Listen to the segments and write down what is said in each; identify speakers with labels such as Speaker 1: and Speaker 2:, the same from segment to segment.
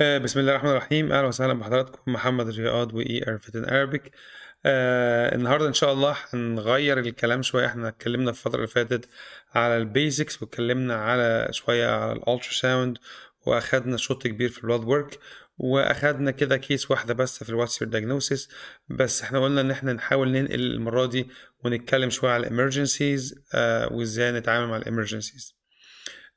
Speaker 1: آه، بسم الله الرحمن الرحيم. أهلا وسهلا بحضراتكم. محمد رياض و ER Vet in Arabic آه النهارده إن شاء الله هنغير الكلام شوية. إحنا اتكلمنا في الفترة اللي فاتت على ال basics واتكلمنا على شوية على ال ultrasound وأخدنا شوط كبير في ال blood work وأخدنا كده case واحدة بس في ال what's your diagnosis بس إحنا قلنا إن إحنا نحاول ننقل المرة دي ونتكلم شوية على ال emergencies آه وإزاي نتعامل مع ال emergencies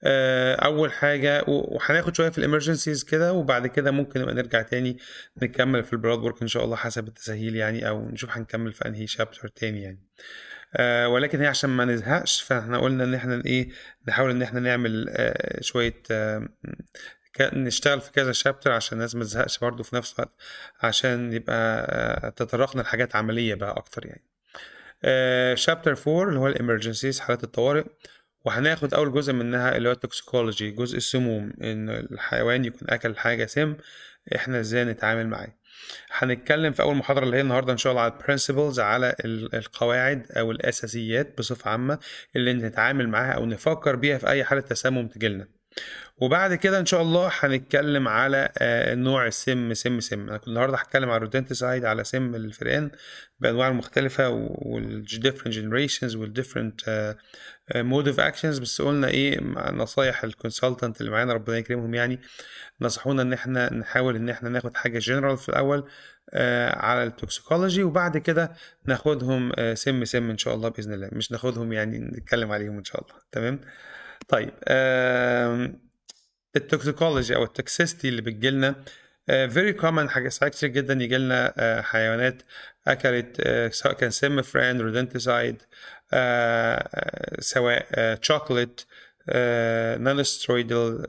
Speaker 1: أول حاجة وهناخد شوية في الامرجنسيز كده وبعد كده ممكن نبقى نرجع تاني نكمل في البلاد ورك إن شاء الله حسب التسهيل يعني أو نشوف هنكمل في أنهي شابتر تاني يعني. آه ولكن هي عشان ما نزهقش فإحنا قلنا إن إحنا إيه نحاول إن إحنا نعمل آه شوية آه نشتغل في كذا شابتر عشان الناس ما تزهقش برضه في نفس الوقت عشان يبقى آه تطرقنا لحاجات عملية بقى أكتر يعني. chapter 4 اللي هو ال emergencies حالات الطوارئ. وهناخد أول جزء منها اللي هو ال toxicology جزء السموم إن الحيوان يكون أكل حاجة سم إحنا إزاي نتعامل معاه. هنتكلم في أول محاضرة اللي هي النهارده إن شاء الله على ال principles على القواعد أو الأساسيات بصفة عامة اللي نتعامل معاها أو نفكر بيها في أي حالة تسمم تجيلنا. وبعد كده إن شاء الله هنتكلم على نوع السم سم سم. أنا النهارده هتكلم على ال rodenticide على سم الفئران بأنواع المختلفه وال different generations وال different mode of actions بس قلنا إيه نصايح ال consultant اللي معانا ربنا يكرمهم يعني نصحونا إن إحنا نحاول إن إحنا ناخد حاجة جنرال في الأول آه على ال toxicology وبعد كده ناخدهم آه سم سم إن شاء الله بإذن الله. مش ناخدهم يعني نتكلم عليهم إن شاء الله. تمام؟ طيب آه ال toxicology أو ال toxicity اللي بتجيلنا very uh, common حاجة ساعات كتير جدا يجي لنا uh, حيوانات أكلت uh, سواء كان سم فران rodenticide سواء chocolate nonsteroidal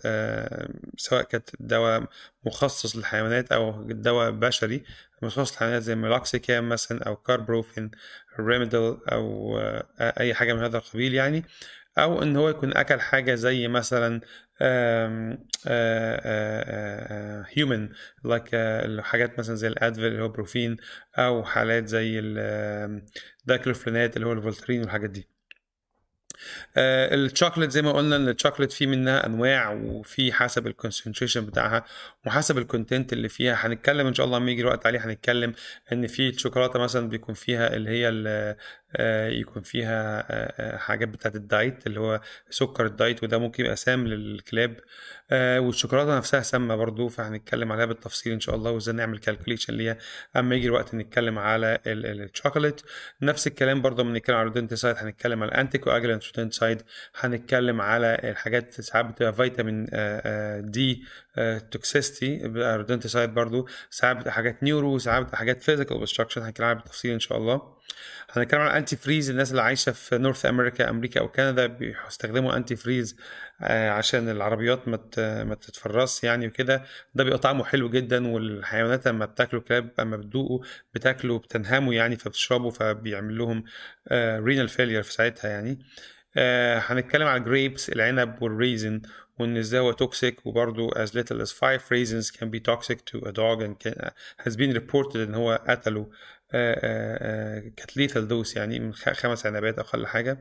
Speaker 1: سواء كانت دواء مخصص للحيوانات أو دواء بشري مخصص للحيوانات زي meloxicam مثلا أو carprofen Rimadyl أو أي حاجة من هذا القبيل يعني. أو إن هو يكون أكل حاجة زي مثلا human like حاجات مثلا زي ال Advil اللي هو Brufen أو حالات زي الدايكلوفرينات اللي هو ال Voltaren والحاجات دي. آه الشوكليت زي ما قلنا إن الشوكليت فيه منها أنواع وفي حسب ال concentration بتاعها وحسب ال content اللي فيها. هنتكلم إن شاء الله لما يجي الوقت عليه هنتكلم إن في الشوكولاته مثلا بيكون فيها اللي هي آه يكون فيها آه حاجات بتاعت ال diet اللي هو سكر ال diet وده ممكن يبقى سام للكلاب. والشوكولاتة نفسها سامة برضو فهنتكلم عليها بالتفصيل إن شاء الله وإزاي نعمل calculation ليها أما يجي الوقت نتكلم على الشوكولات. نفس الكلام برضو لما نتكلم على ال rodenticide هنتكلم على ال anticoagulant rodenticide هنتكلم على الحاجات ساعات بتبقى vitamin D toxicity rodenticide برضو. ساعات بتبقى حاجات neuro ساعات بتبقى حاجات physical obstruction هنتكلم عليها بالتفصيل إن شاء الله. هنتكلم عن antifreeze الناس اللي عايشة في North America أمريكا أو كندا بيستخدموا antifreeze عشان العربيات ما ما تتفرز يعني وكده. ده بيبقى طعمه حلو جدا والحيوانات لما بتاكلوا كلاب اما بتدوقوا بتاكلوا بتنهموا يعني فبتشربوا فبيعمل لهم renal failure في ساعتها يعني. هنتكلم على ال grapes العنب وال raisin وإن هو toxic وبرضه as little as five raisins can be toxic to a dog and can, has been reported إن هو قتلوا كانت lethal dose يعني من خمس عنبات أقل حاجة.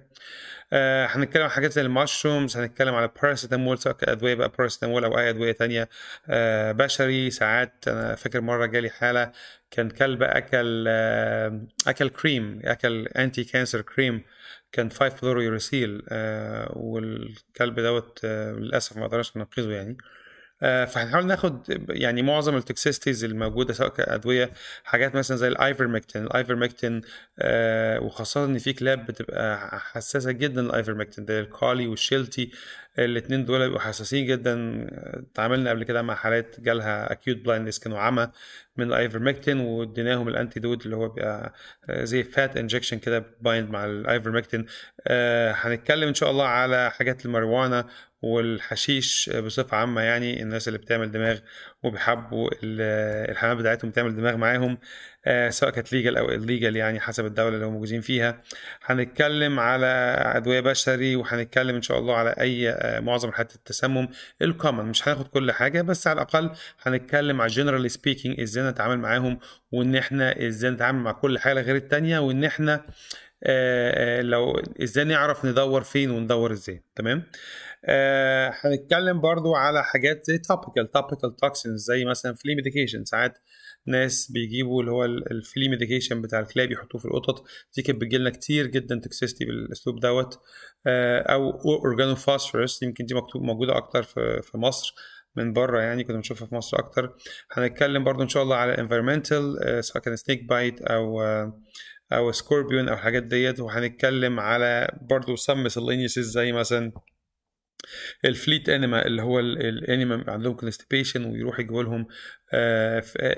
Speaker 1: هنتكلم عن حاجات زي ال mushrooms هنتكلم على باراسيتامول سواء كادويه بقى باراسيتامول أو أي أدوية تانية بشري. ساعات أنا فاكر مرة جالي حالة كان كلب أكل أكل كريم أكل anti-cancer cream كان 5 فلوريوريسيل والكلب دوت للأسف ما قدرناش ننقذه يعني. فهنحاول ناخد يعني معظم ال toxicities الموجودة سواء كأدوية حاجات مثلا زي الإيفرمكتين. الإيفرمكتين آه وخاصة إن في كلاب بتبقى حساسة جدا للإيفرمكتين ده الكولي والشيلتي. الاثنين دول بيبقوا حساسين جدا. اتعاملنا قبل كده مع حالات جالها acute blindness كانوا عمى من الايفرمكتين واديناهم ال antidote اللي هو بيبقى زي fat injection كده بت bind مع الايفرمكتين آه هنتكلم إن شاء الله على حاجات الماريجوانا والحشيش بصفة عامة يعني الناس اللي بتعمل دماغ وبيحبوا الحيوانات بتاعتهم تعمل دماغ معاهم آه سواء كانت legal أو illegal يعني حسب الدولة اللي هم موجودين فيها. هنتكلم على أدوية بشري وهنتكلم إن شاء الله على أي آه معظم حالات التسمم ال common مش هناخد كل حاجة بس على الأقل هنتكلم على generally speaking إزاي نتعامل معاهم وإن إحنا إزاي نتعامل مع كل حالة غير التانية وإن إحنا آه لو إزاي نعرف ندور فين وندور إزاي. تمام؟ آه هنتكلم برضو على حاجات زي topical topical toxins زي مثلا flea medication ساعات ناس بيجيبوا اللي هو ال flea medication بتاع الكلاب يحطوه في القطط. دي كانت بتجي لنا كتير جدا toxicity بالأسلوب دوت. آه أو organophosphorus يمكن دي مكتوب موجودة أكتر في مصر من بره يعني كنا بنشوفها في مصر أكتر. هنتكلم برضو إن شاء الله على environmental آه سواء كان snake bite أو آه أو scorpion أو الحاجات ديت. وهنتكلم على برضو سم miscellaneous زي مثلا ال Fleet enema اللي هو ال enema عندهم constipation ويروح يجيبوا لهم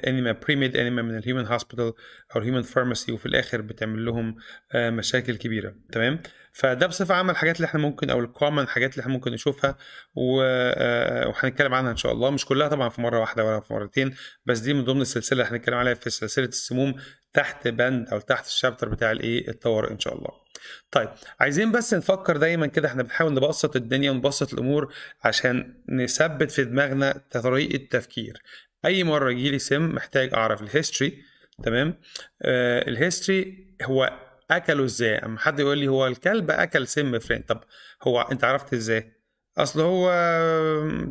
Speaker 1: enema pre-made enema من ال human hospital أو ال human pharmacy وفي الآخر بتعمل لهم آه مشاكل كبيرة. تمام؟ فده بصفة عامة الحاجات اللي إحنا ممكن أو ال common حاجات اللي إحنا ممكن نشوفها وهنتكلم عنها إن شاء الله. مش كلها طبعا في مرة واحدة ولا في مرتين بس دي من ضمن السلسلة اللي هنتكلم عليها في سلسلة السموم تحت بند أو تحت ال chapter بتاع الايه الطوارئ إن شاء الله. طيب عايزين بس نفكر دايما كده إحنا بنحاول نبسط الدنيا ونبسط الأمور عشان نثبت في دماغنا طريقة تفكير. أي مرة يجي لي سم محتاج أعرف ال history تمام؟ آه ال history هو أكله إزاي؟ أما حد يقول لي هو الكلب أكل سم فيران طب هو أنت عرفت إزاي؟ أصل هو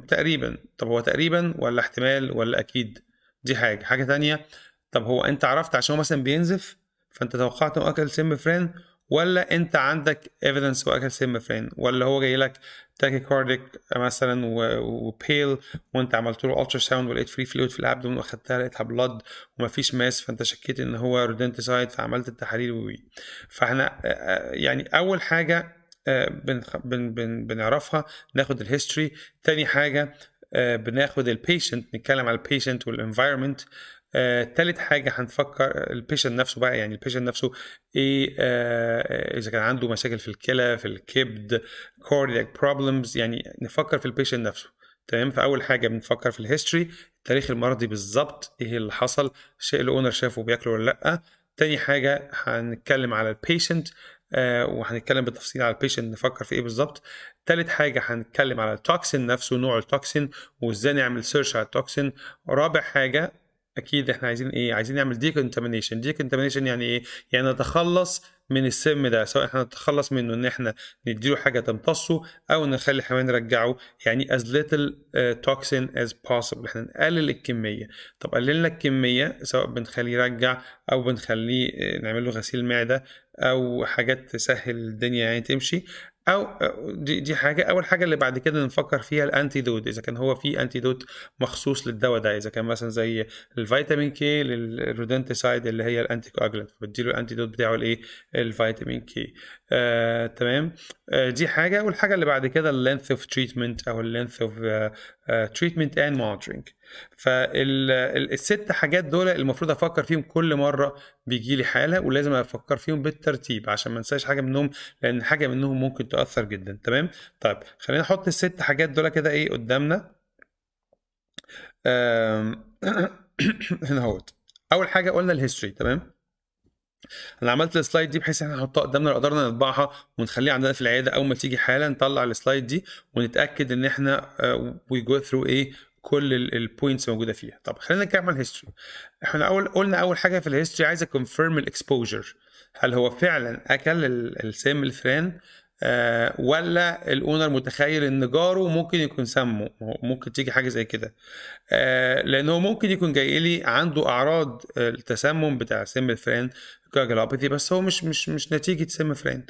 Speaker 1: تقريبا طب هو تقريبا ولا احتمال ولا أكيد؟ دي حاجة. حاجة تانية طب هو انت عرفت عشان هو مثلا بينزف فانت توقعت إنه أكل سم فيران ولا انت عندك evidence واكل سم فيران؟ ولا هو جاي لك tachycardic مثلا و pale وانت عملت له ultrasound ولقيت free fluid في ال abdomen وأخدتها لقيتها blood ومفيش mass فانت شكيت إن هو rodenticide فعملت التحاليل we فإحنا يعني أول حاجة بن بن بنعرفها ناخد ال history تاني حاجة بناخد ال patient نتكلم على ال patient وال environment آه، تالت حاجة هنفكر ال patient نفسه بقى يعني ال patient نفسه إيه آه إذا كان عنده مشاكل في الكلى في الكبد cardiac problems يعني نفكر في ال patient نفسه. تمام؟ فأول حاجة بنفكر في ال history التاريخ المرضي بالظبط إيه اللي حصل اللي ال owner شافه بياكله ولا لأ. تاني حاجة هنتكلم على ال patient آه وهنتكلم بالتفصيل على ال patient نفكر في إيه بالظبط. تالت حاجة هنتكلم على ال toxin نفسه نوع ال toxin وإزاي نعمل search على ال toxin رابع حاجة أكيد إحنا عايزين إيه؟ عايزين نعمل decontamination decontamination يعني إيه؟ يعني نتخلص من السم ده سواء إحنا نتخلص منه إن إحنا نديله حاجة تمتصه أو نخلي الحيوان نرجعه يعني as little uh, toxin as possible. إحنا نقلل الكمية. طب قللنا الكمية سواء بنخليه يرجع أو بنخليه نعمل له غسيل معدة أو حاجات تسهل الدنيا يعني تمشي أو دي, دي حاجة أول حاجة اللي بعد كده نفكر فيها الأنتيدوت إذا كان هو في أنتيدوت مخصوص للدواء ده إذا كان مثلا زي ال vitamin K لل rodenticide اللي هي ال anticoagulant بديله ال antidote بتاعه الايه ال vitamin K آه، تمام. آه، دي حاجة. والحاجة اللي بعد كده ال length of treatment أو ال length of treatment and monitoring فالست حاجات دول المفروض أفكر فيهم كل مرة بيجي لي حالة ولازم أفكر فيهم بالترتيب عشان ما أنساش حاجة منهم لأن حاجة منهم ممكن تأثر جدا. تمام؟ طيب خلينا نحط الست حاجات دول كده إيه قدامنا. هنا أهوت. أول حاجة قلنا ال history تمام؟ أنا عملت ال slide دي بحيث إحنا نحطها قدامنا لو قدرنا نطبعها ونخليها عندنا في العيادة. أول ما تيجي حاله نطلع ال slide دي ونتأكد إن إحنا we go through إيه كل ال points موجودة فيها. طب خلينا نتكلم عن ال history إحنا أول قلنا أول حاجة في ال history عايز ا confirm ال exposure هل هو فعلا أكل السم الفران آه ولا ال owner متخيل إن جاره ممكن يكون سمه ممكن تيجي حاجة زي كده. آه لأنه ممكن يكون جاي لي عنده أعراض التسمم بتاع سم الفران coagulopathy بس هو مش مش مش نتيجة سم فران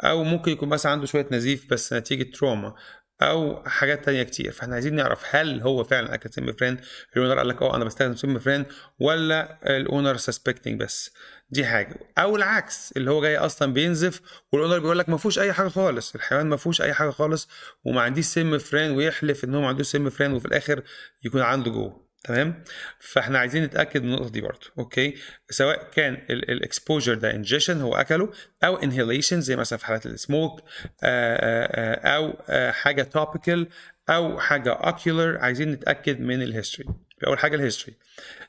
Speaker 1: أو ممكن يكون مثلا عنده شوية نزيف بس نتيجة trauma أو حاجات تانية كتير. فإحنا عايزين نعرف هل هو فعلا أكل سم فران ال owner قال لك أه أنا بستخدم سم فران ولا ال owner suspecting بس. دي حاجة. أو العكس اللي هو جاي أصلا بينزف وال owner بيقول لك ما فيهوش أي حاجة خالص. الحيوان ما فيهوش أي حاجة خالص وما عنديش سم فران ويحلف إن هو ما عندوش سم فران وفي الآخر يكون عنده جوه. تمام؟ فإحنا عايزين نتأكد من النقطة دي برضه. أوكي؟ سواء كان ال exposure ده انجيشن هو أكله أو inhalation زي مثلا في حالات السموك أو حاجة topical أو حاجة ocular عايزين نتأكد من ال history أول حاجة ال history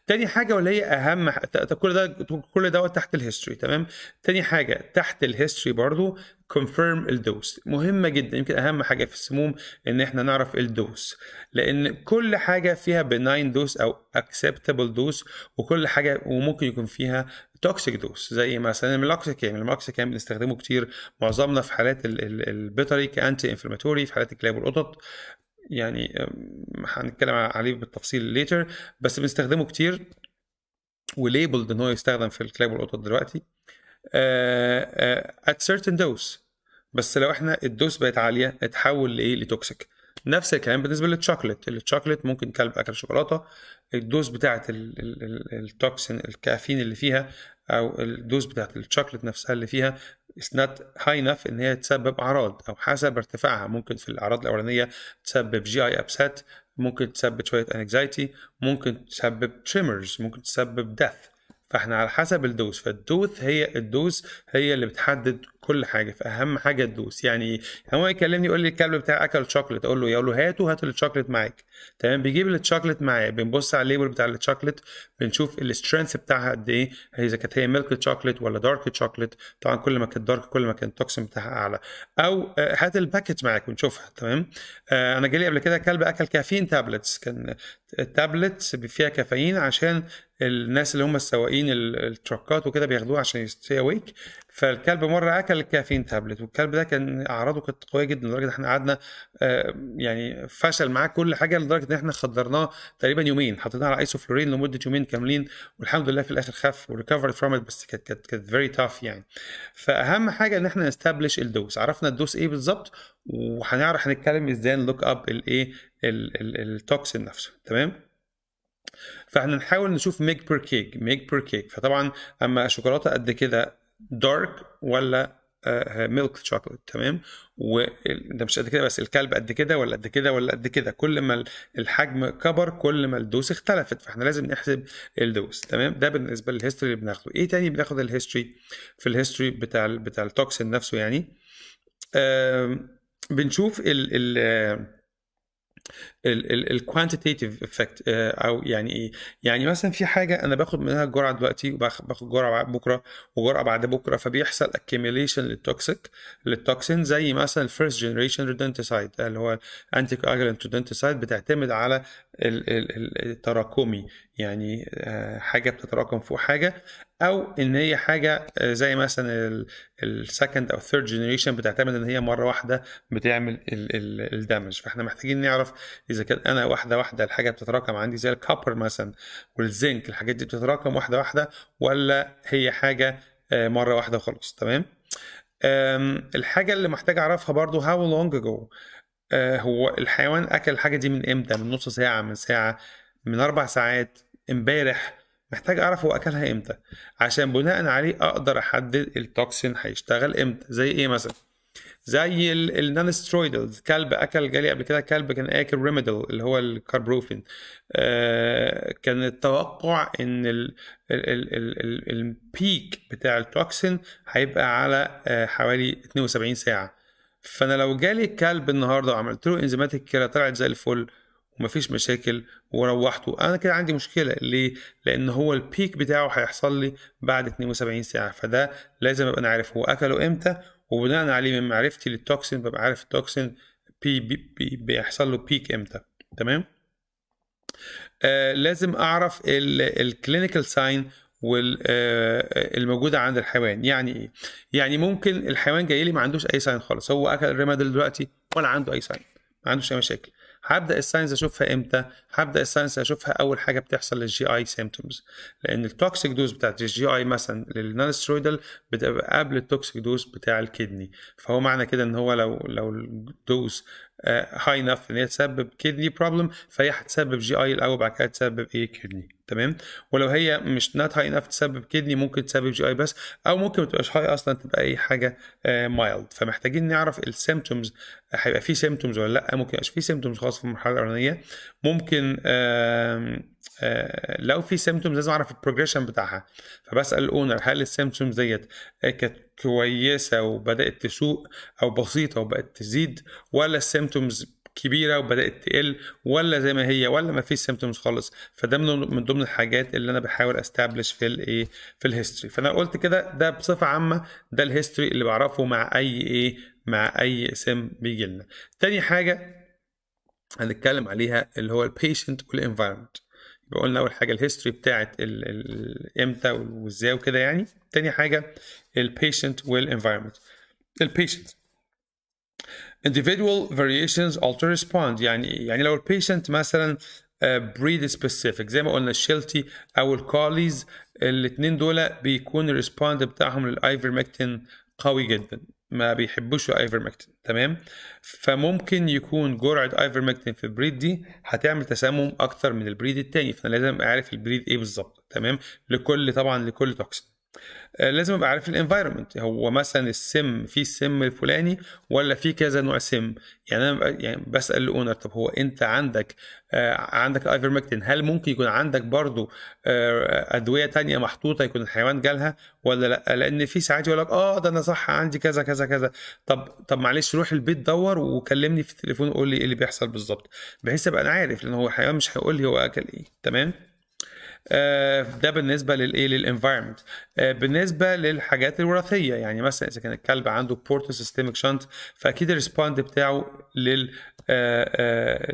Speaker 1: تاني حاجة واللي هي أهم كل ده كل دوت تحت ال history تمام؟ تاني حاجة تحت ال history برضو confirm ال dose مهمة جدا يمكن أهم حاجة في السموم إن إحنا نعرف ال dose لأن كل حاجة فيها benign dose أو acceptable dose وكل حاجة وممكن يكون فيها toxic dose زي مثلا ال meloxicam ال meloxicam بنستخدمه كتير معظمنا في حالات البيطري ك anti inflammatory في حالات الكلاب والقطط. يعني هنتكلم عليه بالتفصيل later بس بنستخدمه كتير و labeled ان هو يستخدم في الكلاب والقطط دلوقتي. at certain dose بس لو إحنا ال dose بقت عالية اتحول لإيه؟ ل toxic نفس الكلام بالنسبة لل chocolate ال chocolate ممكن كلب أكل شوكولاتة. ال dose بتاعة ال toxin الكافيين اللي فيها أو ال dose بتاعه الشوكليت نفسها اللي فيها is not high enough إن هي تسبب أعراض أو حسب ارتفاعها. ممكن في الأعراض الأولانية تسبب GI upset ممكن تسبب شوية anxiety ممكن تسبب tremors ممكن تسبب death. فإحنا على حسب ال dose فال dose هي ال dose هي اللي بتحدد كل حاجة فاهم حاجة ال dose يعني هو يكلمني يقول لي الكلب بتاعي أكل شوكليت أقول له يقول له هاته هات الشوكليت معاك. تمام؟ بيجيب الشوكليت معايا بنبص على ال label بتاع الشوكليت بنشوف ال strength بتاعها قد إيه. إذا كانت هي milk chocolate ولا dark chocolate طبعا كل ما كانت dark كل ما كان ال toxin بتاعها أعلى. أو هات ال package معاك ونشوفها. تمام؟ آه أنا جالي قبل كده كلب أكل كافيين tablets كان ال tablets فيها كافيين عشان الناس اللي هم السواقين التراكات وكده بياخدوها عشان ي stay awake فالكلب مرة أكل الكافيين تابلت والكلب ده كان أعراضه كانت قوية جدا لدرجة إن إحنا قعدنا يعني فشل معاه كل حاجة لدرجة إن إحنا خدرناه تقريبا يومين حطيناه على isoflurane لمدة يومين كاملين والحمد لله في الآخر خف و recovered from بس كانت كانت كانت very tough يعني. فأهم حاجة إن إحنا ن establish ال dose عرفنا ال dose إيه بالظبط وهنعرف هنتكلم إزاي ن look up ال ايه ال toxin نفسه. تمام؟ فإحنا نحاول نشوف mg per kg mg per kg. فطبعا أما شوكولاته قد كده dark ولا milk chocolate تمام؟ وده مش قد كده بس الكلب قد كده ولا قد كده ولا قد كده كل ما الحجم كبر كل ما ال dose اختلفت فإحنا لازم نحسب ال dose تمام؟ ده بالنسبة لل history اللي بناخده. إيه تاني بناخد ال history في ال history بتاع بتاع ال toxin نفسه يعني بنشوف ال ال ال cumulative effect أو يعني إيه؟ يعني مثلا في حاجة أنا باخد منها جرعة دلوقتي وباخد جرعة بكرة وجرعة بعد بكرة فبيحصل accumulation لل toxic لل toxin زي مثلا ال first generation rodenticide اللي هو anticoagulant rodenticide بتعتمد على التراكمي يعني حاجة بتتراكم فوق حاجة أو إن هي حاجة زي مثلا ال second أو third generation بتعتمد إن هي مرة واحدة بتعمل ال damage فإحنا محتاجين نعرف إذا كان أنا واحدة واحدة الحاجة بتتراكم عندي زي ال copper مثلا والزنك الحاجات دي بتتراكم واحدة واحدة ولا هي حاجة مرة واحدة وخلاص. تمام؟ الحاجة اللي محتاج أعرفها برضو how long ago هو الحيوان أكل الحاجة دي من إمتى؟ من نص ساعة من ساعة من أربع ساعات امبارح. محتاج أعرف هو أكلها إمتى. عشان بناء عليه أقدر أحدد ال toxin هيشتغل إمتى. زي إيه مثلا؟ زي ال non steroidals كلب أكل جالي قبل كده كلب كان آكل Rimadyl اللي هو ال carprofen آه كان التوقع إن ال ال ال ال ال ال peak بتاع ال toxin هيبقى على آه حوالي 72 ساعة. فانا لو جالي كلب النهارده وعملت له إنزيمات كده طلعت زي الفل ومفيش مشاكل وروحته أنا كده عندي مشكلة. ليه؟ لأن هو ال peak بتاعه هيحصل لي بعد 72 ساعة فده لازم أبقى أنا عارف هو أكله إمتى؟ وبناء عليه من معرفتي لل toxin ببقى عارف ال toxin بي بي بي بيحصل له peak إمتى. تمام؟ آه لازم أعرف ال clinical sign والموجودة عند الحيوان. يعني إيه؟ يعني ممكن الحيوان جاي لي ما عندوش أي sign خالص. هو أكل ال Rimadyl دلوقتي ولا عنده أي sign ما عندوش أي مشاكل. هبدأ ال signs أشوفها إمتى؟ هبدأ ال signs أشوفها أول حاجة بتحصل لل GI symptoms لأن ال toxic dose بتاعت ال GI مثلا لل non steroidal بتبقى قبل ال toxic dose بتاع ال kidney. فهو معنى كده إن هو لو لو ال dose high enough إن هي تسبب kidney problem فهي هتسبب GI الأول بعد كده تسبب إيه؟ kidney تمام؟ ولو هي مش not high enough تسبب kidney ممكن تسبب GI بس أو ممكن ما تبقاش high أصلا تبقى اي حاجة mild فمحتاجين نعرف ال symptoms هيبقى في symptoms ولا لأ؟ ممكن يبقاش في symptoms خالص في المرحلة الأولانية. ممكن آه لو في symptoms لازم أعرف ال progression بتاعها. فبسأل ال owner هل ال symptoms ديت كانت كويسة وبدأت تسوء أو بسيطة وبقت تزيد ولا ال symptoms كبيرة وبدأت تقل ولا زي ما هي ولا ما فيش symptoms خالص. فده من ضمن الحاجات اللي أنا بحاول establish في الايه في ال history فأنا قلت كده ده بصفة عامة ده ال history اللي بعرفه مع أي إيه مع أي سم بيجي لنا. تاني حاجة هنتكلم عليها اللي هو ال patient وال environment قلنا أول حاجة ال history بتاعت إمتى وإزاي وكده يعني. تاني حاجة ال patient وال environment ال patient individual variations alter response يعني يعني لو ال patient مثلا breed specific زي ما قلنا ال Sheltie أو ال Collies الاثنين دول بيكون ال respond بتاعهم للايفرمكتين قوي جدا. ما بيحبوش الايفرمكتين تمام؟ فممكن يكون جرعة ايفرمكتين في ال breed دي هتعمل تسمم أكتر من ال breed التاني فأنا لازم أعرف ال breed إيه بالظبط تمام؟ لكل طبعا لكل toxin لازم ابقى عارف ال environment هو مثلا السم في السم الفلاني ولا في كذا نوع سم؟ يعني أنا يعني بسأل ال owner طب هو أنت عندك آه عندك ايفرمكتين هل ممكن يكون عندك برضو آه أدوية تانية محطوطة يكون الحيوان جالها ولا لأ؟ لأن في ساعات يقول لك آه ده أنا صح عندي كذا كذا كذا. طب طب معلش روح البيت دور وكلمني في التليفون وقول لي إيه اللي بيحصل بالظبط. بحيث أبقى أنا عارف لأن هو الحيوان مش هيقول لي هو أكل إيه. تمام؟ ده بالنسبة للايه لل environment بالنسبة للحاجات الوراثية يعني مثلا إذا كان الكلب عنده portosystemic shunt فأكيد ال respond بتاعه لل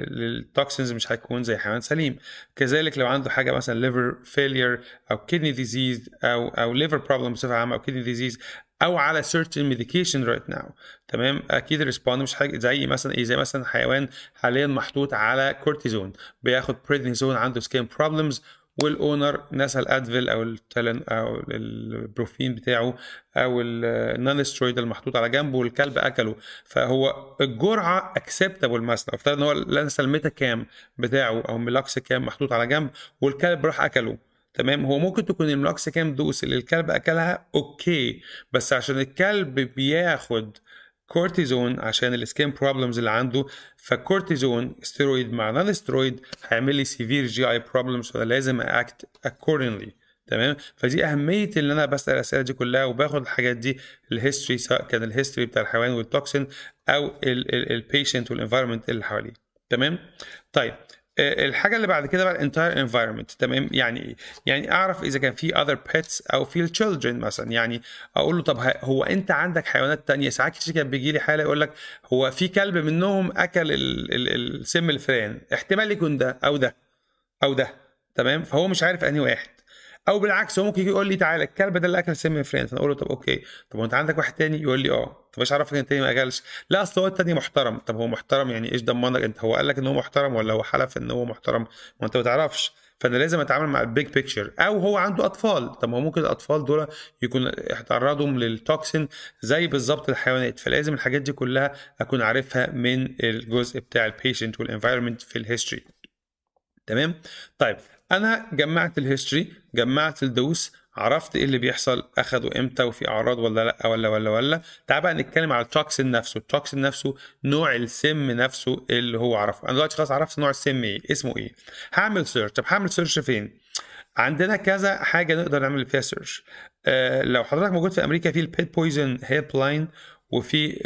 Speaker 1: لل toxins مش هيكون زي حيوان سليم. كذلك لو عنده حاجة مثلا liver failure أو kidney disease أو أو liver problem بصفة عامة أو kidney disease أو على certain medication right now تمام؟ أكيد ال respond مش حاجة زي مثلا إيه زي مثلا حيوان حاليا محطوط على كورتيزون بياخد بريدنيزون عنده skin problems وال owner نسى ال Advil أو ال Tylenol أو ال Brufen بتاعه أو ال non steroid المحطوط على جنبه والكلب أكله. فهو الجرعة acceptable مثلا. افترض إن هو نسى ال Metacam بتاعه أو meloxicam محطوط على جنب والكلب راح أكله. تمام؟ هو ممكن تكون ال meloxicam dose اللي الكلب أكلها okay. بس عشان الكلب بياخد كورتيزون عشان ال skin problems اللي عنده فالكورتيزون ستيرويد مع non steroid هيعمل لي severe GI problems فانا لازم act accordingly تمام؟ فدي أهمية إن أنا بسأل الأسئلة دي كلها وباخد الحاجات دي ال history سواء كان ال history بتاع الحيوان وال toxin أو ال patient وال environment اللي حواليه. تمام؟ طيب الحاجة اللي بعد كده بقى ال entire environment تمام؟ يعني إيه؟ يعني أعرف إذا كان في other pets أو في ال children مثلا يعني أقول له طب هو أنت عندك حيوانات تانية؟ ساعات كتير كان بيجي لي حالة يقول لك هو في كلب منهم أكل ال ال السم الفلاني احتمال يكون ده أو ده أو ده تمام؟ فهو مش عارف أنهي واحد. أو بالعكس هو ممكن يقول لي تعالى الكلب ده اللي أكل سم فلان فانا أقول له طب okay. طب وأنت عندك واحد تاني؟ يقول لي آه. طب إيش عرفك إن التاني ما أكلش؟ لا أصل هو التاني محترم. طب هو محترم يعني إيش ضمنك أنت هو قال لك إن هو محترم ولا هو حلف إن هو محترم؟ ما أنت ما تعرفش. فأنا لازم أتعامل مع ال big picture أو هو عنده أطفال. طب ما هو ممكن الأطفال دول يكون تعرضهم لل toxin زي بالظبط الحيوانات. فلازم الحاجات دي كلها أكون عارفها من الجزء بتاع ال patient وال environment في ال history تمام؟ طيب. أنا جمعت ال history جمعت ال dose عرفت إيه اللي بيحصل اخده إمتى وفي أعراض ولا لأ ولا ولا ولا. تعال بقى نتكلم على ال toxin نفسه. ال toxin نفسه نوع السم نفسه اللي هو عرفه. أنا دلوقتي خلاص عرفت نوع السم إيه اسمه إيه. هعمل search طب هعمل search فين؟ عندنا كذا حاجة نقدر نعمل فيها search آه لو حضرتك موجود في أمريكا في ال Pet Poison Helpline وفي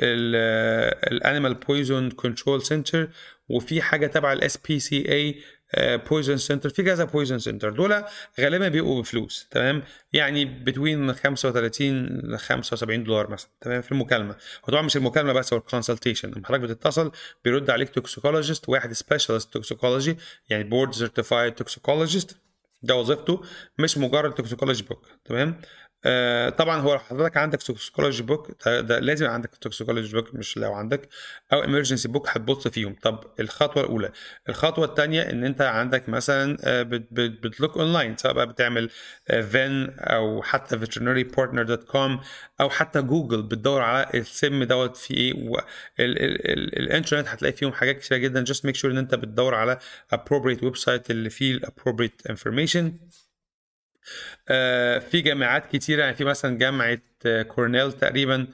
Speaker 1: ال Animal Poison Control Center وفي حاجة تبع ال ASPCA poison center في كذا poison center دول غالبا بيبقوا بفلوس تمام؟ يعني between 35 ل 75 دولار مثلا تمام؟ في المكالمة. وطبعا مش المكالمة بس هو ال consultation لما حضرتك بتتصل بيرد عليك toxicologist واحد specialist toxicology يعني board certified toxicologist ده وظيفته مش مجرد toxicology book تمام؟ آه طبعا هو حضرتك عندك toxicology book ده, لازم عندك toxicology book مش لو عندك أو emergency book هتبص فيهم. طب الخطوة الأولى. الخطوة الثانية إن أنت عندك مثلا آه بت look online سواء بقى بتعمل آه VIN أو حتى veterinarypartner.com أو حتى جوجل بتدور على السم دوت في إيه. الإنترنت هتلاقي فيهم حاجات كتيرة جدا. Just make sure إن أنت بتدور على appropriate website اللي فيه information. آه في جامعات كتيرة يعني في مثلا جامعة آه Cornell تقريبا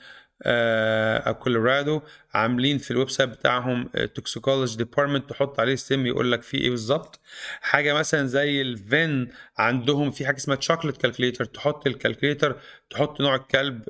Speaker 1: آه أو Colorado عاملين في ال website بتاعهم toxicology department تحط عليه السم يقول لك فيه إيه بالظبط. حاجة مثلا زي ال VIN عندهم في حاجة اسمها chocolate calculator تحط ال calculator تحط نوع الكلب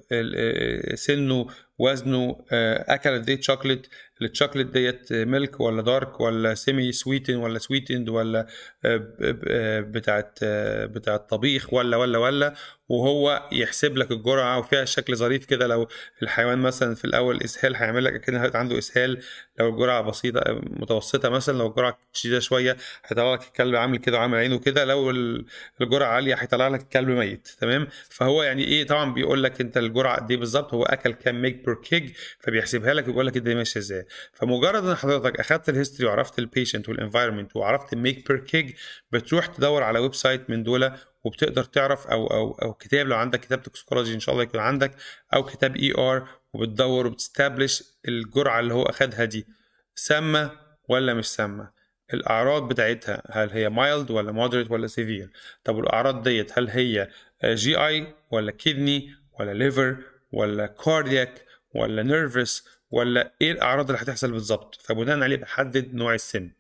Speaker 1: سنه وزنه اكل قد إيه chocolate ال chocolate ديت milk ولا dark ولا semi sweeten ولا sweetened ولا آه، آه، بتاعت آه، بتاعت طبيخ ولا ولا ولا. وهو يحسب لك الجرعة وفيها شكل ظريف كده. لو الحيوان مثلا في الأول إسهال هيعمل لك كده عنده إسهال. لو الجرعة بسيطة متوسطة مثلا لو الجرعة شديدة شوية هيطلع لك الكلب عامل كده وعامل عينه كده. لو ال- الجرعة عالية هيطلع لك الكلب ميت. تمام؟ فهو يعني إيه طبعا بيقول لك أنت الجرعة قد إيه بالظبط هو أكل كام mg per kg فبيحسبها لك ويقول لك الدنيا ماشية إزاي. فمجرد إن حضرتك أخدت ال history وعرفت ال patient وال environment وعرفت ال mg per kg بتروح تدور على website من دول وبتقدر تعرف أو أو أو كتاب لو عندك كتاب toxicology إن شاء الله يكون عندك أو كتاب ER وبتدور وبت establish الجرعة اللي هو أخدها دي سامة ولا مش سامة؟ الأعراض بتاعتها هل هي mild ولا moderate ولا severe طب الأعراض ديت هل هي GI ولا kidney ولا liver ولا cardiac ولا nervous ولا إيه الأعراض اللي هتحصل بالظبط؟ فبناء عليه بحدد نوع السم.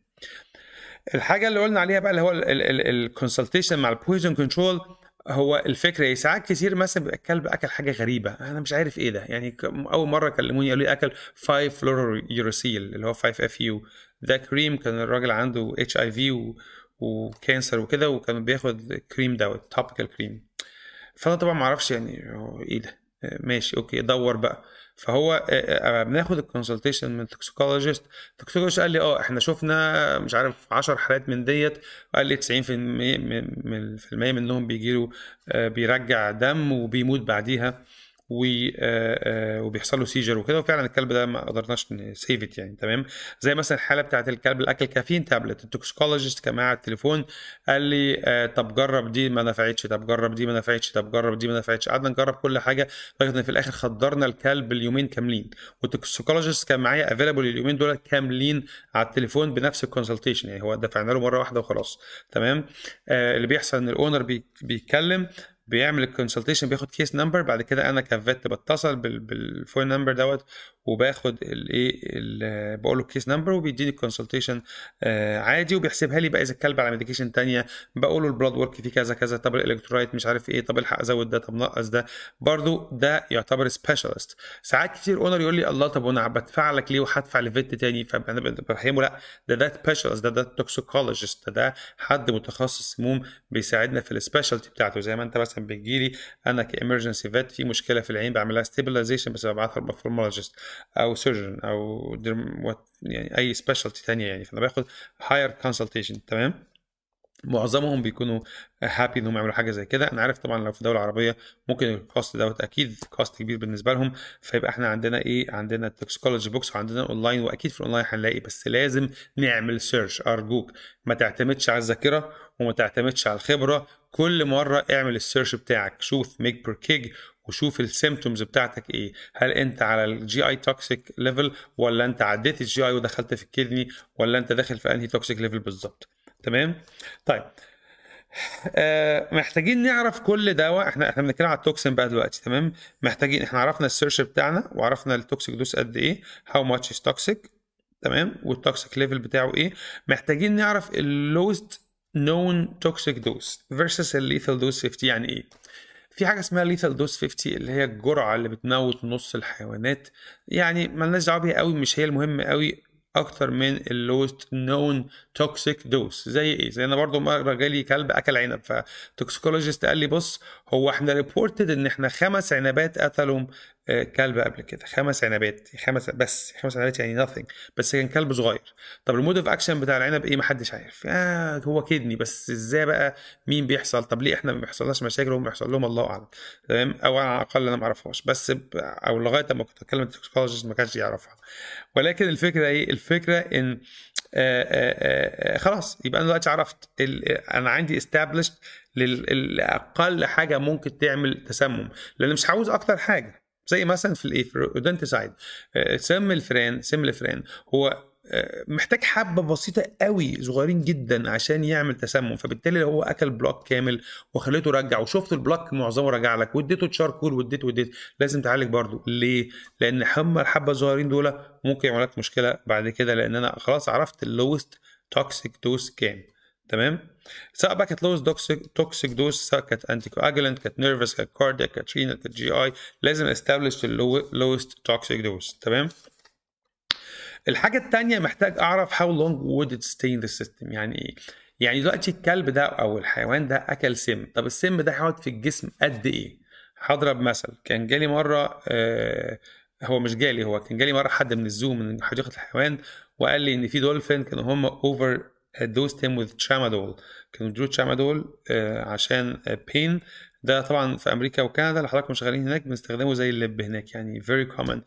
Speaker 1: الحاجة اللي قلنا عليها بقى اللي هو ال consultation مع ال poison control هو الفكرة إيه؟ ساعات كتير مثلا بيبقى الكلب أكل حاجة غريبة. أنا مش عارف إيه ده. يعني أول مرة كلموني قالوا لي أكل 5 فلورو يوروسيل اللي هو 5 FU ده كريم كان الراجل عنده HIV و cancer وكده وكان بياخد كريم دوت topical cream فأنا طبعا ما أعرفش يعني إيه ده. ماشي أوكي دور بقى. فهو آه، آه، بناخد ال consultation من toxicologist ال toxicologist قال لي آه إحنا شفنا مش عارف 10 حالات من ديت. وقال لي 90% من منهم بيجي له بيرجع دم وبيموت بعديها. آه، آه، وبيحصل له seizure وكده وفعلا الكلب ده ما قدرناش ن save يعني تمام؟ زي مثلا الحالة بتاعت الكلب اللي اكل caffeine tablet. ال toxicologist كان معايا على التليفون قال لي آه، طب جرب دي ما نفعتش طب جرب دي ما نفعتش طب جرب دي ما نفعتش. قعدنا نجرب كل حاجة لغايه في الآخر خدرنا الكلب اليومين كاملين. وال toxicologist كان معايا available اليومين دول كاملين على التليفون بنفس ال consultation يعني هو دفعنا له مرة واحدة وخلاص تمام؟ آه اللي بيحصل إن ال owner بي بيتكلم بيعمل ال consultation بياخد case number بعد كده أنا ك vet بتصل بال- بال phone number دوت وباخد الايه ال- بقول له ال case number وبيديني ال consultation عادي وبيحسبها لي بقى إذا الكلب على medication تانية. بقول له ال blood work فيه كذا كذا طب ال electrolyte مش عارف إيه طب الحق أزود ده طب نقص ده. برضو ده يعتبر specialist ساعات كتير owner يقول لي الله طب وأنا بدفع لك ليه وهدفع ل vet تاني؟ فانا بفهمه لأ ده ده specialist ده ده toxicologist ده ده حد متخصص سموم بيساعدنا في ال specialty بتاعته. زي ما أنت مثلا بتجيلي أنا ك emergency vet في مشكلة في العين بعملها stabilization بس ببعتها لل ophthalmologist أو surgeon أو يعني أي specialty تانية يعني. فأنا باخد higher consultation تمام؟ معظمهم بيكونوا happy إنهم يعملوا حاجة زي كده. أنا عارف طبعا لو في دولة عربية ممكن ال cost دوت أكيد cost كبير بالنسبة لهم. فيبقى إحنا عندنا إيه؟ عندنا ال toxicology books وعندنا اونلاين وأكيد في الاونلاين هنلاقي بس لازم نعمل search أرجوك. ما تعتمدش على الذاكرة وما تعتمدش على الخبرة كل مرة اعمل ال search بتاعك شوف mg per kg وشوف ال symptoms بتاعتك إيه. هل انت على ال GI toxic level ولا انت عديت ال GI ودخلت في ال kidney ولا انت داخل في انهي toxic level بالظبط. تمام؟ طيب. آه محتاجين نعرف كل دواء. إحنا إحنا بنتكلم على ال toxin بقى دلوقتي تمام؟ محتاجين إحنا عرفنا ال search بتاعنا وعرفنا ال toxic dose قد إيه how much is toxic تمام؟ وال toxic level بتاعه إيه. محتاجين نعرف ال lowest known toxic dose versus ال lethal dose 50 يعني إيه؟ في حاجة اسمها lethal dose 50 اللي هي الجرعة اللي بتموت نص الحيوانات. يعني ملناش دعوة بيها قوي مش هي المهم قوي أكتر من ال lowest known toxic dose زي إيه؟ زي أنا برضو مرة جالي كلب أكل عنب ف toxicologist قال لي بص هو إحنا reported إن إحنا خمس عنبات آه، كلب قبل كده. خمس عنبات خمس بس خمس عنبات يعني nothing. بس كان كلب صغير. طب ال mode of action بتاع العنب إيه؟ محدش عارف. آه هو kidney بس إزاي بقى؟ مين بيحصل؟ طب ليه إحنا ما بيحصلناش مشاكل وهم بيحصل لهم الله أعلم. تمام؟ أو على الأقل أنا ما أعرفهاش. بس. أو لغاية لما كنت اتكلم ال toxicologist ما كانش يعرفها. ولكن الفكرة إيه؟ الفكرة إن آه آه آه خلاص يبقى أنا دلوقتي عرفت. أنا عندي established للاقل حاجة ممكن تعمل تسمم. لأن مش عاوز أكتر حاجة. زي مثلا في الإيه في ال rodenticide سم الفئران سم الفئران هو آه، محتاج حبة بسيطة قوي صغيرين جدا عشان يعمل تسمم. فبالتالي لو هو أكل block كامل وخليته رجع وشفت ال block معظمه رجع لك واديته charcoal واديته واديته لازم تعالج برضه. ليه؟ لأن هم الحبة الصغيرين دول ممكن يعمل لك مشكلة بعد كده لأن أنا خلاص عرفت ال lowest toxic dose كام. تمام؟ سواء بقى كانت lowest toxic dose سواء كانت anticoagulant كانت nervous كانت cardiac كانت renal كانت GI لازم establish ال lowest toxic dose تمام؟ الحاجة الثانية محتاج أعرف how long would it stay in the يعني إيه يعني دلوقتي الكلب ده أو الحيوان ده أكل سم. طب السم ده هيقعد في الجسم قد إيه؟ هضرب مثل. كان جالي مرة آه هو مش جالي هو كان جالي مرة حد من ال zoo من حديقة الحيوان وقال لي إن في دولفين كانوا هم overdosed him with tramadol كانوا ادوا tramadol آه عشان pain ده طبعا في أمريكا وكندا اللي حضراتكم شغالين هناك بنستخدمه زي اللب هناك يعني very common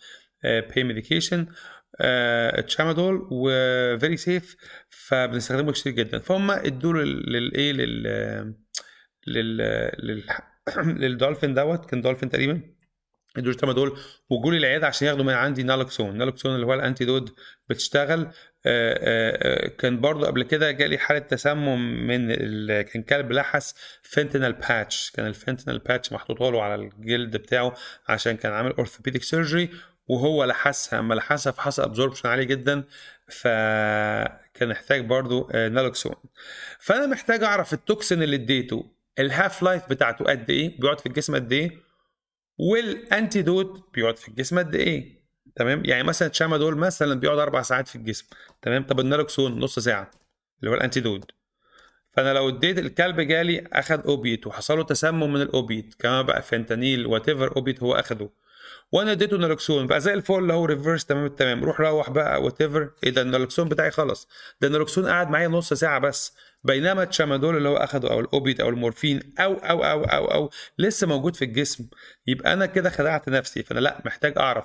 Speaker 1: pain medication ترامادول و very safe فبنستخدمه كتير جدا. فهم ادوا للايه لل لل لل للدولفين دوت كان دولفين تقريبا؟ ادوا ترامادول وجوا لي العيادة عشان ياخدوا من عندي نالوكسون. نالوكسون اللي هو ال antidote بتشتغل آآ آآ كان برضو قبل كده جالي حالة تسمم من. كان كلب لحس فنتانيل patch كان الفنتانيل patch محطوطه له على الجلد بتاعه عشان كان عامل orthopedic surgery وهو لحسها. أما لحسها فحصل absorption عالي جدا فكان محتاج برضو نالوكسون. فأنا محتاج أعرف ال toxin اللي اديته ال half-life بتاعته قد إيه؟ بيقعد في الجسم قد إيه؟ وال antidote بيقعد في الجسم قد إيه؟ تمام؟ يعني مثلا ترامادول مثلا بيقعد أربع ساعات في الجسم تمام؟ طب النالوكسون نص ساعة اللي هو ال antidote. فأنا لو اديت الكلب جالي اخذ opiate وحصل له تسمم من ال opiate كمان بقى فنتانيل whatever opiate هو أخده. وأنا اديته نالوكسون بقى زي الفل هو reverse تمام التمام. روح روح بقى whatever إيه ده النالوكسون بتاعي خلص ده النالوكسون قعد معايا نص ساعة بس. بينما الترامادول اللي هو أخده أو ال opiate أو المورفين أو أو أو أو أو لسه موجود في الجسم. يبقى أنا كده خدعت نفسي. فأنا لأ محتاج أعرف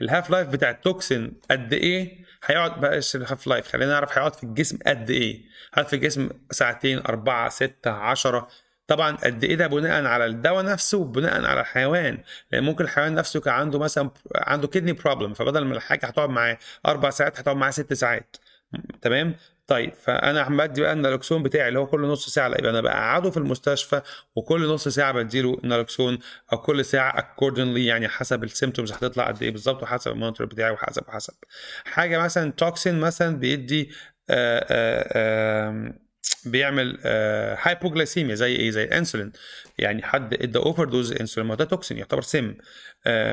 Speaker 1: ال half-life بتاع ال toxin قد إيه؟ هيقعد بقى ال half-life خلينا نعرف هيقعد في الجسم قد إيه؟ هيقعد في الجسم ساعتين أربعة ستة عشرة؟ طبعا قد إيه ده بناء على الدواء نفسه وبناء على الحيوان؟ لأن ممكن الحيوان نفسه كان عنده مثلا عنده kidney problem فبدل ما الحاجة هتقعد معاه أربع ساعات هتقعد معاه ست ساعات. تمام؟ طيب فأنا بدي بقى النالوكسون بتاعي اللي هو كل نص ساعة يبقى أنا بقعده في المستشفى وكل نص ساعة بديله نالوكسون أو كل ساعة accordingly يعني حسب ال symptoms هتطلع قد إيه بالظبط وحسب ال monitor بتاعي وحسب وحسب. حاجة مثلا toxin مثلا بيدي آآ آآ بيعمل hypoglycemia زي إيه؟ زي الانسولين يعني حد ادى overdose انسولين ما ده toxin يعتبر سم.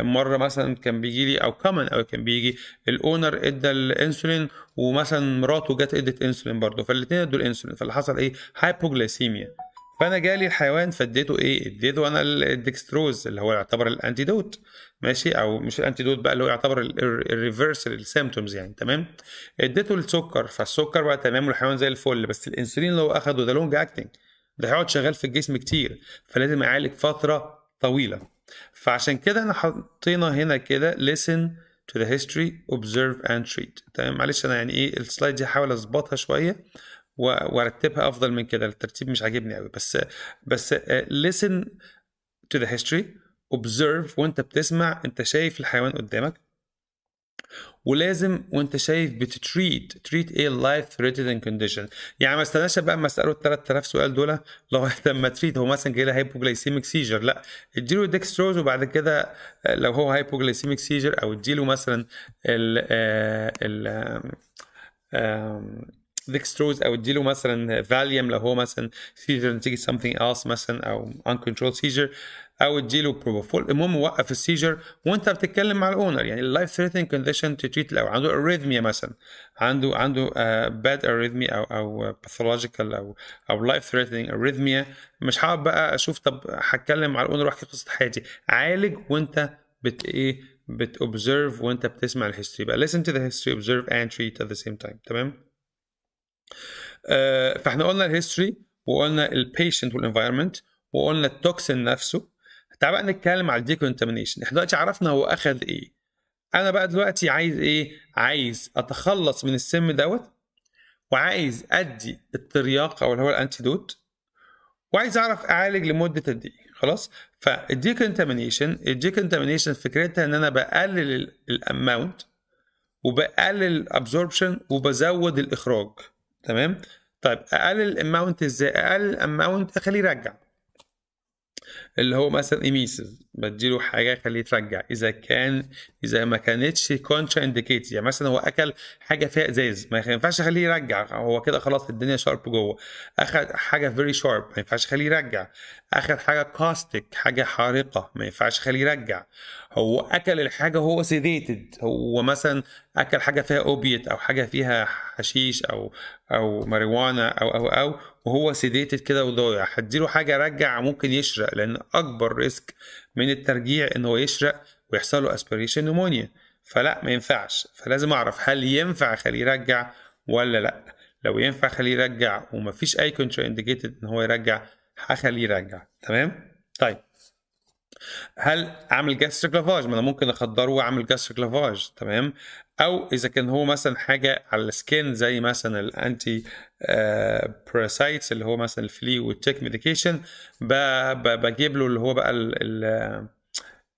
Speaker 1: مرة مثلا كان بيجي لي أو كمان أو كان بيجي ال owner ادى الانسولين ومثلا مراته جت ادت انسولين برضه فالاثنين ادوا الانسولين فاللي حصل إيه؟ hypoglycemia فأنا جالي الحيوان فاديته إيه؟ اديته أنا الديكستروز اللي هو يعتبر ال antidote ماشي؟ أو مش ال antidote بقى اللي هو يعتبر ال reverse لل symptoms يعني تمام؟ اديته السكر فالسكر بقى تمام والحيوان زي الفل بس الإنسولين اللي هو أخده ده long acting ده هيقعد شغال في الجسم كتير فلازم يعالج فترة طويلة. فعشان كده انا حطينا هنا كده listen to the history observe and treat. تمام؟ معلش أنا يعني إيه ال slide دي هحاول أظبطها شوية وأرتبها أفضل من كده الترتيب مش عاجبني قوي بس بس listen to the history observe وانت بتسمع انت شايف الحيوان قدامك. ولازم وانت شايف بت treat treat إيه life threatening condition يعني ما استناش بقى اما اسأله ال 3000 سؤال دول لغايه لما treat هو مثلا جاي له hypoglycemic seizure لا. اديله ديكستروز وبعد كده لو هو hypoglycemic seizure أو اديله مثلا ال ال ديكستروز أو اديله مثلا فاليوم لو هو مثلا seizure نتيجه something else مثلا أو uncontrolled seizure. أو اديله بروبوفول المهم وقف ال seizure وأنت بتتكلم مع ال owner. يعني ال life threatening condition treat الأول عنده arrhythmia مثلا. عنده عنده bad arrhythmia أو أو pathological أو أو life threatening arrhythmia مش هقعد بقى أشوف طب هتكلم مع ال owner وأحكي قصة حياتي. عالج وأنت بت إيه؟ بت observe وأنت بتسمع ال history بقى. Listen to the history observe and treat at the same time. تمام؟ آه فإحنا قلنا ال history وقلنا ال patient وال environment وقلنا ال toxin نفسه. تعال بقى نتكلم على ال decontamination إحنا دلوقتي عرفنا هو اخذ إيه. أنا بقى دلوقتي عايز إيه؟ عايز أتخلص من السم دوت وعايز أدي الترياق أو اللي هو ال antidote وعايز أعرف أعالج لمدة قد إيه. خلاص؟ فال decontamination ال decontamination فكرتها إن أنا بقلل ال amount وبقلل ال absorption وبزود الإخراج. تمام؟ طيب أقلل ال amount إزاي؟ أقلل ال amount أخليه يرجع. اللي هو مثلا emesis بديله حاجة خليه يترجع. إذا كان إذا ما كانتش contraindicated يعني مثلا هو أكل حاجة فيها إزاز ما ينفعش اخليه يرجع. هو كده خلاص الدنيا sharp جوه. اخد حاجة very sharp ما ينفعش اخليه يرجع. اخد حاجة caustic حاجة حارقة ما ينفعش اخليه يرجع. هو أكل الحاجة وهو sedated هو مثلا أكل حاجة فيها opiate أو حاجة فيها حشيش أو أو ماريجوانا أو أو أو وهو sedated كده وضايع. هديله حاجة رجع ممكن يشرق لأن أكبر risk من الترجيع إن هو يشرق ويحصل له aspiration pneumonia فلا ما ينفعش. فلازم أعرف هل ينفع اخليه يرجع ولا لا. لو ينفع اخليه يرجع ومفيش أي contraindicated إن هو يرجع هخليه يرجع. تمام؟ طيب. هل أعمل gastric lavage ما أنا ممكن أخدره وأعمل gastric lavage تمام؟ أو إذا كان هو مثلا حاجة على ال skin زي مثلا ال anti parasites اللي هو مثلا ال flea وال tick medication بجيب له اللي هو بقى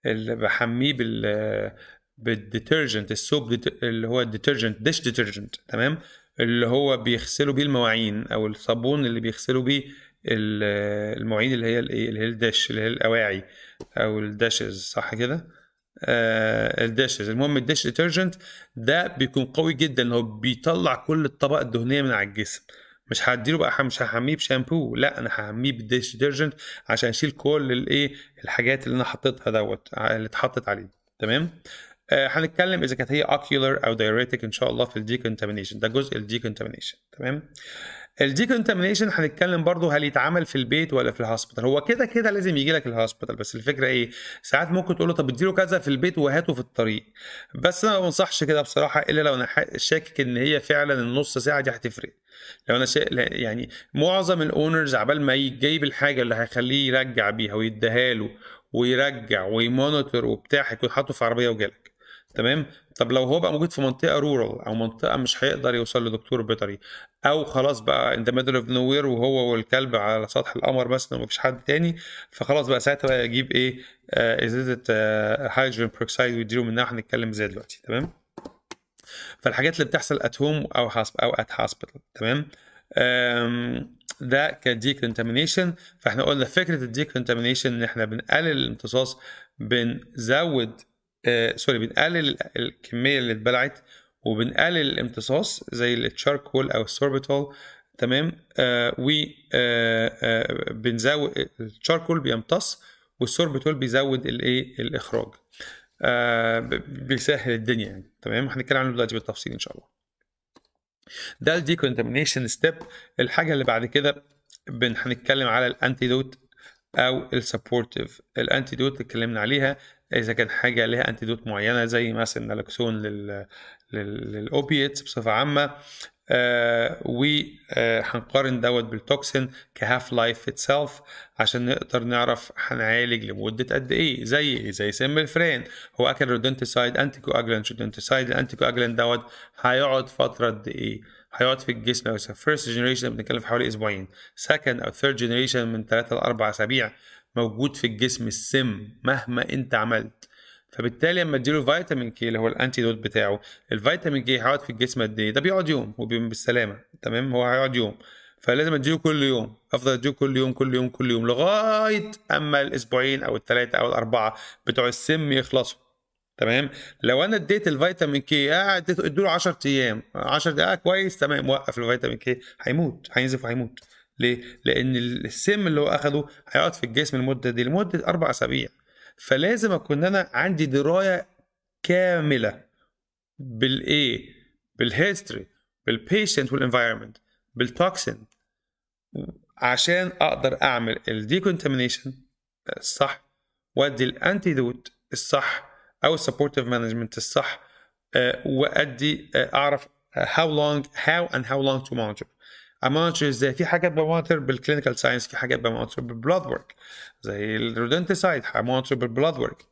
Speaker 1: اللي بحميه بال بال detergent ال soap اللي هو ال detergent dish detergent تمام؟ اللي هو بيغسلوا بيه المواعين أو الصابون اللي بيغسلوا بيه المواعين اللي هي الايه اللي هي ال dish اللي هي الأواعي أو ال dishes صح كده؟ آه ال dishes. المهم ال dish detergent ده بيكون قوي جدا هو بيطلع كل الطبقة الدهنية من على الجسم. مش هديله بقى مش هحميه بشامبو لا أنا هحميه بال dish detergent عشان اشيل كل الايه الحاجات اللي أنا حطيتها دوت اللي اتحطت عليه. تمام؟ آه هنتكلم إذا كانت هي ocular أو diuretic إن شاء الله في ال decontamination ده جزء ال decontamination تمام؟ ال decontamination هنتكلم برضو هل يتعمل في البيت ولا في ال hospital هو كده كده لازم يجي لك ال hospital بس الفكرة إيه؟ ساعات ممكن تقول له طب اديله كذا في البيت وهاته في الطريق. بس أنا ما بنصحش كده بصراحة إلا لو أنا شاكك إن هي فعلا النص ساعة دي هتفرق. لو أنا شا... يعني معظم ال owners عبال ما يجيب الحاجة اللي هيخليه يرجع بيها ويديها له ويرجع وي monitor وبتاع هيكون حاطه في عربية وجالك. تمام؟ طب لو هو بقى موجود في منطقة rural أو منطقة مش هيقدر يوصل لدكتور بيطري أو خلاص بقى in the middle of nowhere وهو والكلب على سطح القمر مثلا ومفيش حد تاني فخلاص بقى ساعتها بقى يجيب إيه؟ آه ازازه آه hydrogen peroxide ويديله منها هنتكلم زي دلوقتي تمام؟ فالحاجات اللي بتحصل at home أو حاسب أو at hospital تمام؟ ده ك decontamination فإحنا قلنا فكرة ال decontamination إن إحنا بنقلل الامتصاص بنزود آه sorry بنقلل الكمية اللي اتبلعت وبنقلل الامتصاص زي ال charcoal أو السوربيتول تمام؟ آه و آه بنزود ال charcoal بيمتص والسوربيتول بيزود الايه؟ الإخراج. بيسهل الدنيا يعني تمام؟ هنتكلم عنه دلوقتي بالتفصيل إن شاء الله. ده ال decontamination step الحاجة اللي بعد كده هنتكلم على ال antidote أو ال supportive ال antidote اتكلمنا عليها إذا كان حاجة ليها antidote معينة زي مثلا naloxone لل لل opiates بصفة عامة آه وهنقارن دوت بال toxin ك half life itself عشان نقدر نعرف هنعالج لمدة قد إيه. زي زي سم الفران هو أكل rodenticide anticoagulant rodenticide ال anticoagulant دوت هيقعد فترة قد إيه؟ هيقعد في الجسم. لو first generation بنتكلم في حوالي أسبوعين. second أو third generation من 3 ل 4 أسابيع. موجود في الجسم السم مهما انت عملت. فبالتالي لما اديله vitamin K اللي هو ال antidote بتاعه ال vitamin K هيقعد في الجسم قد إيه؟ ده بيقعد يوم وبالسلامة تمام؟ هو هيقعد يوم. فلازم أديله كل يوم أفضل أديله كل يوم كل يوم كل يوم لغاية أما الأسبوعين أو الثلاثه أو الأربعة بتوع السم يخلصوا تمام؟ لو أنا اديت ال vitamin K قاعد اديله 10 أيام 10 دقائق كويس تمام وقف ال vitamin K هيموت هينزف وهيموت. ليه؟ لأن السم اللي هو أخده هيقعد في الجسم المده دي لمدة أربع أسابيع. فلازم أكون أنا عندي دراية كاملة بالإيه؟ بالهيستوري بالبيشنت والانفايرمنت بالتوكسين عشان أقدر أعمل ال decontamination الصح وأدي ال antidote الصح أو ال supportive management الصح وأدي أعرف how long how and how long to monitor. ا monitor إزاي في حاجات ب monitor بال clinical signs في حاجات بمونيتور بالبلاد ورك زي الرودنتسايد همونيتور بالبلاد ورك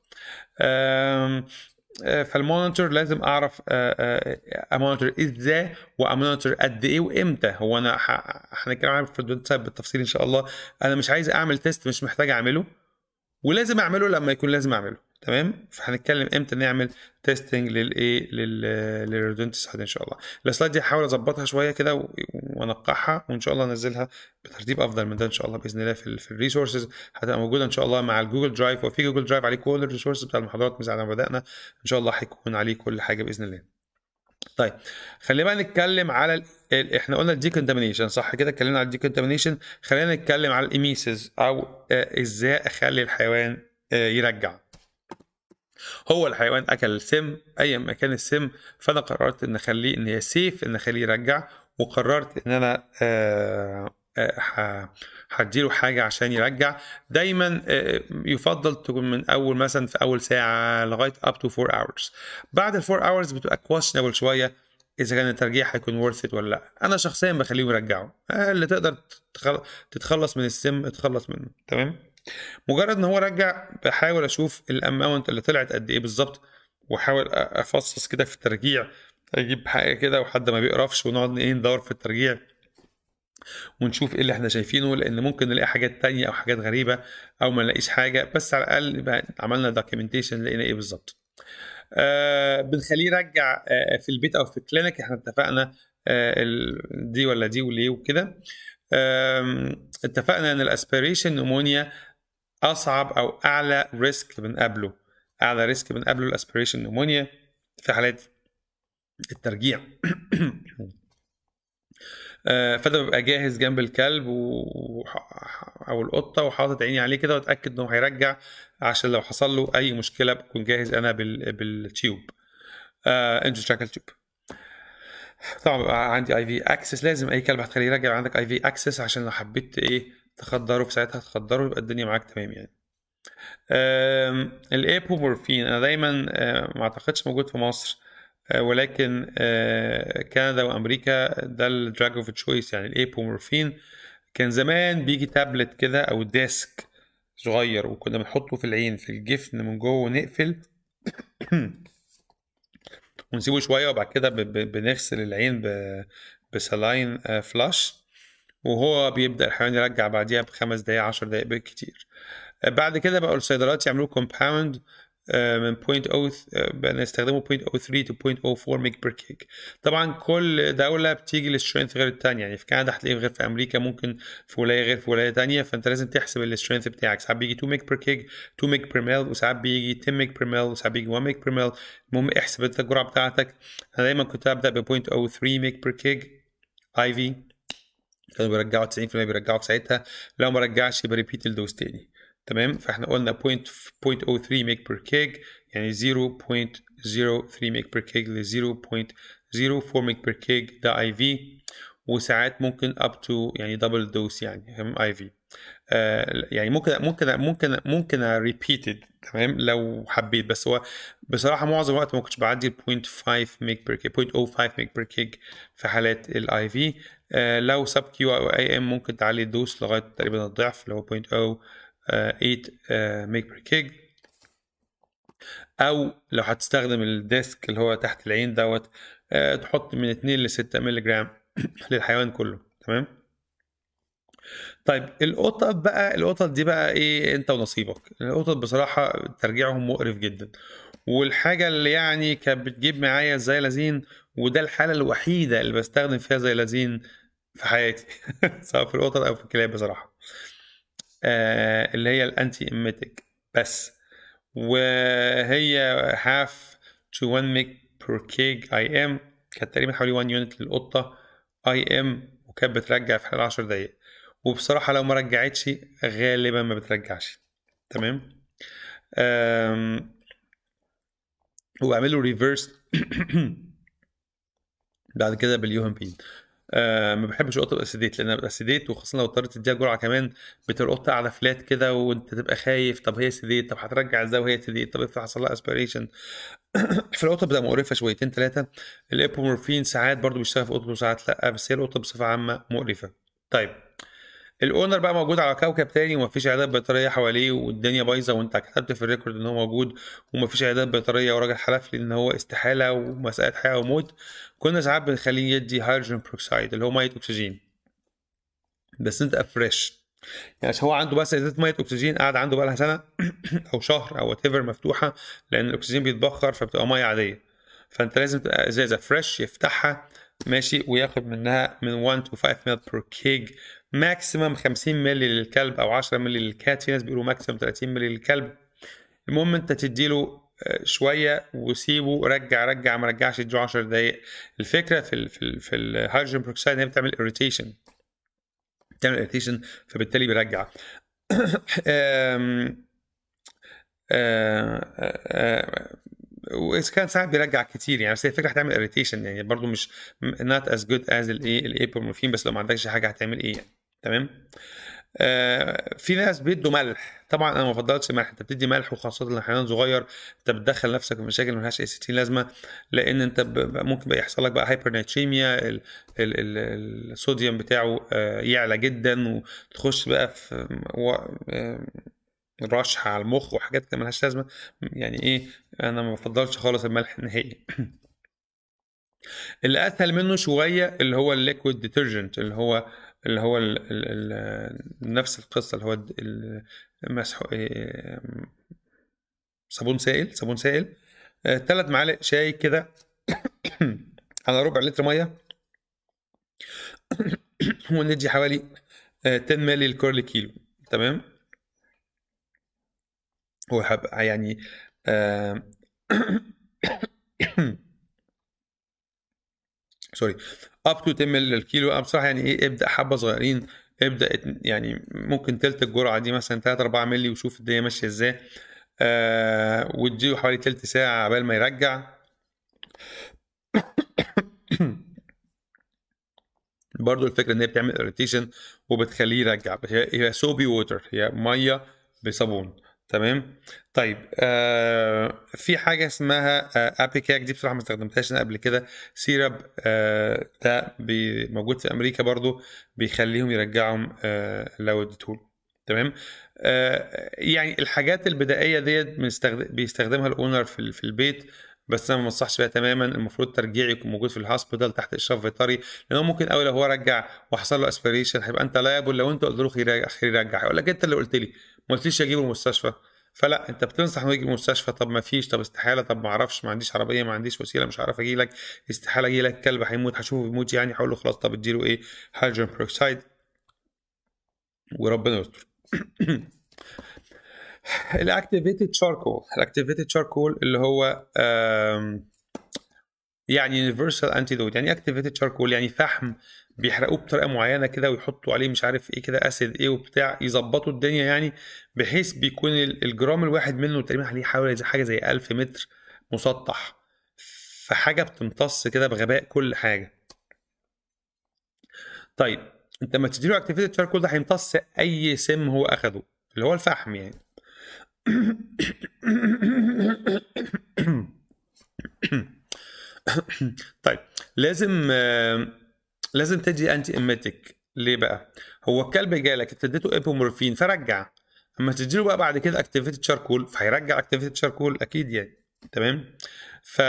Speaker 1: فالمونيتور لازم أعرف أ monitor إزاي وأ monitor قد إيه وإمتى. هو أنا هنتكلم في ال rodenticide بالتفصيل إن شاء الله. أنا مش عايز أعمل test مش محتاج أعمله. ولازم أعمله لما يكون لازم أعمله. تمام؟ فهنتكلم إمتى نعمل testing للايه لل rodents إن شاء الله. ال slide دي هحاول أظبطها شوية كده و- وأنقحها وإن شاء الله أنزلها بترتيب أفضل من ده إن شاء الله بإذن الله في في ال resources هتبقى موجودة إن شاء الله مع الجوجل درايف وفي جوجل درايف عليه كل ال resources بتاع المحاضرات من ساعه ما بدأنا. إن شاء الله هيكون عليه كل حاجة بإذن الله. طيب خلينا بقى نتكلم على. ال- إحنا قلنا ال decontamination صح كده؟ اتكلمنا على ال decontamination خلينا نتكلم على ال emesis أو آه، إزاي أخلي الحيوان آه، يرجع. هو الحيوان أكل السم ايا ما كان السم فأنا قررت إن أخليه إن هي safe إن أخليه يرجع وقررت إن أنا آه، آه، هديله حاجة عشان يرجع. دايما آه، يفضل تكون من أول مثلا في أول ساعة لغاية up to 4 hours. بعد ال 4 hours بتبقى questionable شوية إذا كان الترجيع هيكون worth it ولا لأ. أنا شخصيا بخليهم يرجعوا. آه، اللي تقدر تتخل- تتخلص من السم اتخلص منه. تمام؟ مجرد إن هو رجع بحاول أشوف ال amount اللي طلعت قد إيه بالظبط وأحاول أفصص كده في الترجيع أجيب حاجة كده وحد ما بيقرفش ونقعد إيه ندور في الترجيع ونشوف إيه اللي إحنا شايفينه لأن ممكن نلاقي حاجات تانية أو حاجات غريبة أو ما نلاقيش حاجة بس على الأقل عملنا documentation لقينا إيه بالظبط. آه بنخليه يرجع آه في البيت أو في ال clinic إحنا اتفقنا آه دي ولا دي وليه وكده. اتفقنا إن ال aspiration pneumonia أصعب أو أعلى risk بنقابله أعلى risk بنقابله ال aspiration pneumonia في حالات الترجيع. آه، فده ببقى جاهز جنب الكلب و... أو القطة وحاطط عيني عليه كده وأتأكد إنه هيرجع عشان لو حصل له أي مشكلة بكون جاهز أنا بال... بال tube. آه endotracheal tube. طبعا عندي IV access لازم أي كلب هتخليه يرجع عندك IV access عشان لو حبيت إيه تخدره في ساعتها تخدره يبقى الدنيا معاك تمام يعني. ال apomorphine أنا دايما آه، ما أعتقدش موجود في مصر آه، ولكن آه، كندا وأمريكا ده ال drug of choice يعني ال apomorphine كان زمان بيجي تابلت كده أو disc صغير وكنا بنحطه في العين في الجفن من جوه ونقفل. ونسيبه شوية وبعد كده بنغسل العين ب saline آه، flush وهو بيبدأ الحيوان يرجع بعديها بخمس دقايق عشر دقايق بالكتير. آه، بعد كده بقوا الصيدليات يعملوا compound من 0.0 بنستخدمه 0.03 to 0.04 mg per kg طبعا كل دولة بتيجي لل strength غير التانية يعني في كندا هتلاقيه غير في أمريكا ممكن في ولاية غير في ولاية تانية فأنت لازم تحسب ال strength بتاعك. ساعات بيجي 2 mg per kg 2 mg per ml وساعات بيجي 10 mg per ml وساعات بيجي 1 mg per ml المهم احسب انت الجرعة بتاعتك. أنا دايما كنت أبدأ ب 0.03 mg per kg IV كانوا بيرجعوا 90% بيرجعوا في ساعتها لو ما رجعش يبقى repeat ال dose تاني. تمام؟ فاحنا قلنا 0.03 mg per kg يعني 0.03 mg per kg ل 0.04 mg per kg ده IV وساعات ممكن up to يعني double dose يعني IV يعني ممكن ممكن ممكن ممكن repeated تمام؟ لو حبيت. بس هو بصراحة معظم الوقت ما كنتش بعدي ال 0.5 mg per kg 0.05 mg per kg في حالات ال IV آه لو sub Q أو IM ممكن تعلي ال dose لغاية تقريبا الضعف اللي هو 0.08 mg per kg. أو لو هتستخدم ال disc اللي هو تحت العين دوت آه تحط من 2 ل 6 مللي جرام للحيوان كله تمام؟ طيب القطط بقى القطط دي بقى إيه أنت ونصيبك. القطط بصراحة ترجيعهم مقرف جدا. والحاجة اللي يعني كانت بتجيب معايا xylazine وده الحالة الوحيدة اللي بستخدم فيها xylazine في حياتي. سواء في القطط أو في الكلاب بصراحة. آه اللي هي ال anti-emetic بس. وهي half to 1 mg per kg IM كانت تقريبا حوالي 1 unit للقطة IM وكانت بترجع في خلال 10 دقايق. وبصراحة لو ما رجعتش غالبا ما بترجعش. تمام؟ أم... وبعمله reverse بعد كده بال yohimbine. آه ما بحبش القطه تبقى sedate لأنها بتبقى sedate وخاصة لو اضطريت تديها جرعة كمان بتبقى القطه قاعدة flat كده وانت تبقى خايف طب هي sedate طب هترجع إزاي وهي sedate طب افرض حصل لها aspiration في القطة بتبقى مقرفة شويتين ثلاثة ال apomorphine ساعات برضو بيشتغل في القطط وساعات لأ بس هي القطة بصفة عامة مقرفة. طيب. ال owner بقى موجود على كوكب تاني ومفيش عيادات بيطرية حواليه والدنيا بايظة وانت كتبت في ال record ان هو موجود ومفيش عيادات بيطرية وراجل حلف لي ان هو استحالة ومسألة حياة وموت كنا ساعات بنخليه يدي hydrogen peroxide اللي هو مية أكسجين. بس انت fresh يعني عشان هو عنده بس إزازة مية أكسجين قاعد عنده بقى لها سنة أو شهر أو what مفتوحة لأن الأكسجين بيتبخر فبتبقى مية عادية. فأنت لازم تبقى إزازة fresh يفتحها ماشي وياخد منها من 1 to 5 ml per kg maximum 50 مللي للكلب أو 10 مللي لل cat. في ناس بيقولوا maximum 30 مللي للكلب. المهم أنت تديله شوية وسيبه. رجع رجع ما رجعش اديله 10 دقايق. الفكرة في ال في ال في ال hydrogen peroxide هي بتعمل irritation بتعمل irritation فبالتالي بيرجع. وإذا كان ساعات بيرجع كتير يعني بس هي الفكرة هتعمل irritation يعني برضو مش not as good as الايه ال apomorphine بس لو ما عندكش حاجة هتعمل إيه يعني. تمام؟ آه في ناس بيدوا ملح. طبعا أنا ما بفضلش ملح. أنت بتدي ملح وخاصة لحيوان صغير أنت بتدخل نفسك في مشاكل ملهاش أي 60 لازمة لأن أنت ممكن بقى يحصل لك بقى hypernatremia الصوديوم بتاعه آه يعلى جدا وتخش بقى في آه رشح على المخ وحاجات كده ملهاش لازمة. يعني إيه؟ أنا ما بفضلش خالص الملح نهائي. اللي أسهل منه شوية اللي هو ال liquid detergent اللي هو اللي هو ال ال ال نفس القصة اللي هو المسح صابون سائل صابون سائل. ثلاث معالق شاي كده على ربع لتر مية. وندي حوالي 10 مللي لكل كيلو. تمام؟ حب يعني آه sorry up to 10 مللي للكيلو أنا بصراحة يعني إيه ابدأ حبة صغيرين ابدأ يعني ممكن تلت الجرعة دي مثلا 3 4 مللي وشوف الدنيا ماشية إزاي. آه وتديله حوالي تلت ساعة عبال ما يرجع. برضو الفكرة إن هي بتعمل irritation وبتخليه يرجع. هي soapy water هي مية بصابون. تمام؟ طيب آه في حاجة اسمها آه ipecac دي بصراحة ما استخدمتهاش أنا قبل كده. syrup آه ده موجود في أمريكا برضو بيخليهم يرجعهم آه لو اديتهوله تمام؟ آه يعني الحاجات البدائية ديت بيستخدمها ال owner في, في البيت بس أنا ما انصحش بيها تماما. المفروض ترجيع يكون موجود في ال hospital تحت إشراف veterinary لأنه ممكن قوي لو هو رجع وحصل له aspiration هيبقى أنت liable لو أنت قلت له خليه يرجع هيقول لك أنت اللي قلت لي. ما قلتليش اجيبه المستشفى. فلا أنت بتنصح إنه يجي المستشفى طب ما فيش. طب استحالة. طب ما أعرفش. ما عنديش عربية ما عنديش وسيلة مش عارف أجي لك استحالة أجي لك كلب هيموت. هشوفه بيموت يعني. هقول له خلاص. طب اديله إيه؟ hydrogen peroxide وربنا يستر. ال activated charcoal ال activated charcoal اللي هو يعني universal antidote يعني activated charcoal يعني فحم بيحرقوه بطريقة معينة كده ويحطوا عليه مش عارف إيه كده acid إيه وبتاع يظبطوا الدنيا يعني بحيث بيكون الجرام الواحد منه تقريبا عليه حوالي حاجة زي 1000 متر مسطح. فحاجه بتمتص كده بغباء كل حاجة. طيب أنت لما تديله activated charcoal ده هيمتص أي سم هو أخده اللي هو الفحم يعني. طيب لازم لازم تدي anti-emetic ليه بقى؟ هو الكلب جالك انت اديته apomorphine فرجع. اما تديله بقى بعد كده activated charcoal فهيرجع activated charcoal أكيد يعني. تمام؟ ف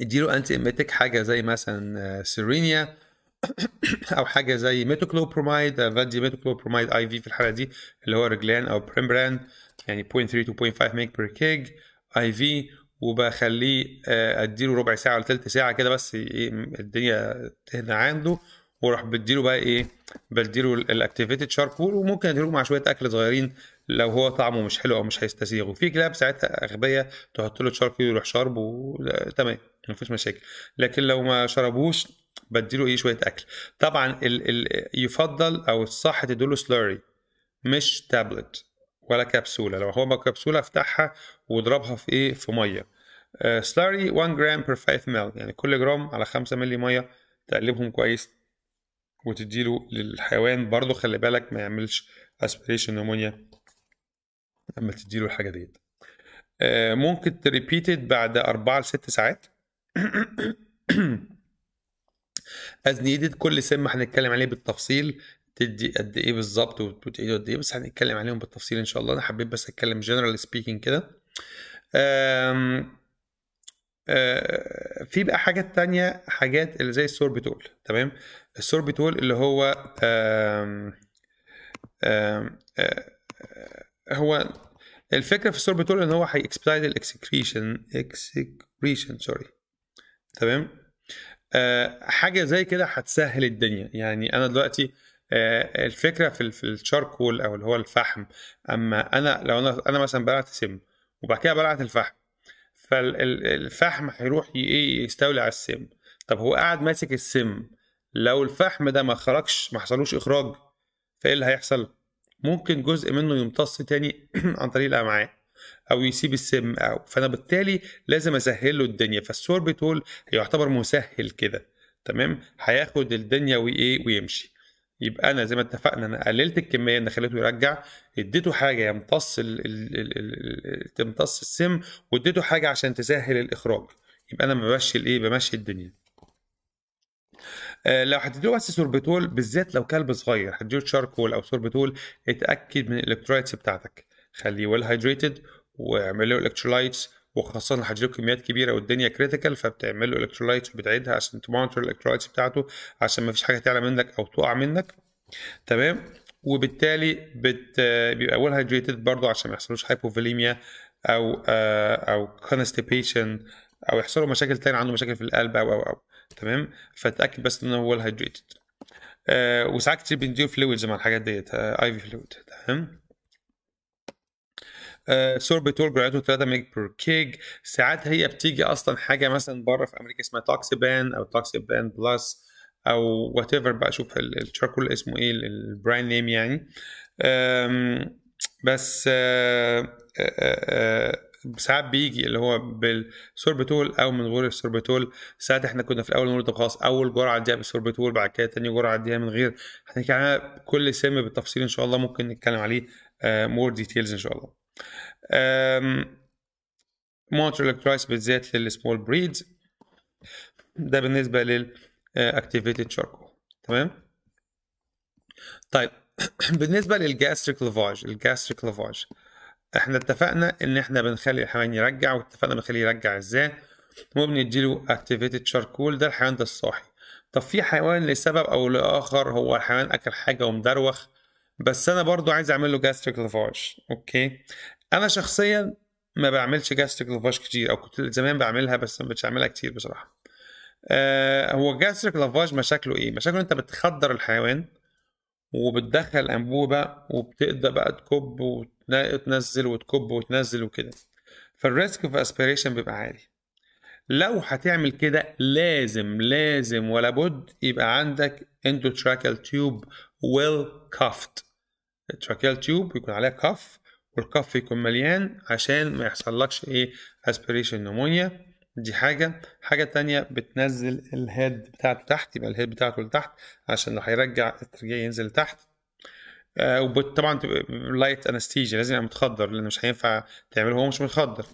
Speaker 1: اديله anti-emetic حاجة زي مثلا Cerenia أو حاجة زي ميتوكلوبرومايد فادي metoclopramide IV في الحالة دي اللي هو Reglan أو Primperan يعني 0.3 to 0.5 mg per kg IV وبخليه أديله ربع ساعة ولا ثلث ساعة كده بس إيه الدنيا تهدى عنده وأروح بديله بقى إيه بديله ال activated charcoal وممكن اديله مع شوية أكل صغيرين لو هو طعمه مش حلو أو مش هيستسيغه. في كلاب ساعتها أغبياء تحط له charcoal يروح شاربه تمام مفيش مشاكل. لكن لو ما شربوش بديله إيه شوية أكل. طبعا ال ال يفضل أو الصح تديله slurry مش تابلت ولا كبسولة. لو هو كبسولة افتحها واضربها في إيه؟ في مية. slurry 1 جرام per 5 ml يعني كل جرام على 5 مللي مية تقلبهم كويس وتديله للحيوان. برضه خلي بالك ما يعملش aspiration pneumonia لما تديله الحاجة ديت. uh, ممكن ت repeat it بعد 4 ل 6 ساعات. as needed كل سم هنتكلم عليه بالتفصيل. تدي قد إيه بالظبط وتعيده قد إيه بس هنتكلم عليهم بالتفصيل إن شاء الله. أنا حبيت بس أتكلم general speaking كده. في بقى حاجات تانية حاجات اللي زي السوربيتول تمام؟ السوربيتول اللي هو آم آم هو الفكرة في السوربيتول إن هو هي expedite ال excretion excretion sorry تمام؟ آه حاجة زي كده هتسهل الدنيا. يعني أنا دلوقتي آه الفكرة في في ال charcoal أو اللي هو الفحم أما أنا لو أنا أنا مثلا بلعت سم وبعد كده بلعت الفحم فالفحم هيروح إيه يستولي على السم. طب هو قاعد ماسك السم لو الفحم ده ما خرجش ما حصلوش إخراج فإيه اللي هيحصل؟ ممكن جزء منه يمتص تاني عن طريق الأمعاء أو يسيب السم أو فأنا بالتالي لازم اسهل له الدنيا. فالسوربيتول يعتبر مسهل كده تمام؟ هياخد الدنيا وايه ويمشي. يبقى أنا زي ما اتفقنا أنا قللت الكمية ان خليته يرجع اديته حاجة يمتص ال ال ال ال تمتص السم واديته حاجة عشان تسهل الإخراج. يبقى أنا بمشي الإيه؟ بمشي الدنيا. آه لو هتديله بس سوربيتول بالذات لو كلب صغير هتديله charcoal أو سوربيتول اتأكد من ال electrolytes بتاعتك. خليه well hydrated واعمل له electrolytes وخاصة لو هتديله كميات كبيرة والدنيا critical فبتعمل له electrolytes وبتعيدها عشان ت monitor ال electrolytes بتاعته عشان ما فيش حاجة تعلى منك أو تقع منك. تمام؟ وبالتالي بت بيبقى well hydrated برضه عشان ما يحصلوش hypovolemia أو آه أو constipation أو يحصلوا مشاكل تانية عنده مشاكل في القلب أو أو أو. تمام؟ فتأكد بس إن هو well hydrated وساعات كتير بنديله fluids مع الحاجات ديت IV fluid تمام؟ سوربيتول جرعته 3 mg per kg. ساعات هي بتيجي أصلا حاجة مثلا بره في أمريكا اسمها Toxiban أو Toxiban Plus أو whatever بقى. شوف ال charcoal اسمه إيه ال brand name يعني. بس آه آه ساعات بيجي اللي هو بالسوربيتول أو من غير السوربيتول ساعات إحنا كنا في الأول نقول طب خلاص أول جرعة اديها بالسوربيتول بعد كده تاني جرعة اديها من غير. عنها كل سم بالتفصيل إن شاء الله ممكن نتكلم عليه more details إن شاء الله. monitor electrolytes بالذات لل small breeds ده بالنسبة لل activated charcoal تمام؟ طيب بالنسبة لل gastric lavage ال gastric lavage إحنا اتفقنا ان إحنا بنخلي الحيوان يرجع واتفقنا بنخليه يرجع إزاي؟ وبنديله activated charcoal ده الحيوان ده الصاحي. طب في حيوان لسبب أو لآخر هو الحيوان أكل حاجة ومدروخ بس أنا برضو عايز أعمل له gastric lavage okay؟ أنا شخصيا ما بعملش gastric lavage كتير أو كنت زمان بعملها بس ما بقتش أعملها كتير بصراحة. آه هو gastric lavage مشاكله إيه؟ مشاكله أنت بتخدر الحيوان وبتدخل أنبوبة وبتبدا بقى تكب وتنزل وتكب وتنزل وكده. فال risk في aspiration بيبقى عالي. لو هتعمل كده لازم لازم ولا بد يبقى عندك endotracheal tube well cuffed ال tracheal tube يكون عليها cuff وال cuff يكون مليان عشان ما يحصلكش إيه aspiration pneumonia دي حاجة. حاجة تانية بتنزل ال head بتاعته تحت يبقى ال head بتاعته لتحت عشان لو هيرجع الترجيع ينزل لتحت آه وطبعا light anesthesia لازم يبقى متخدر لأن مش هينفع تعمله هو مش متخدر.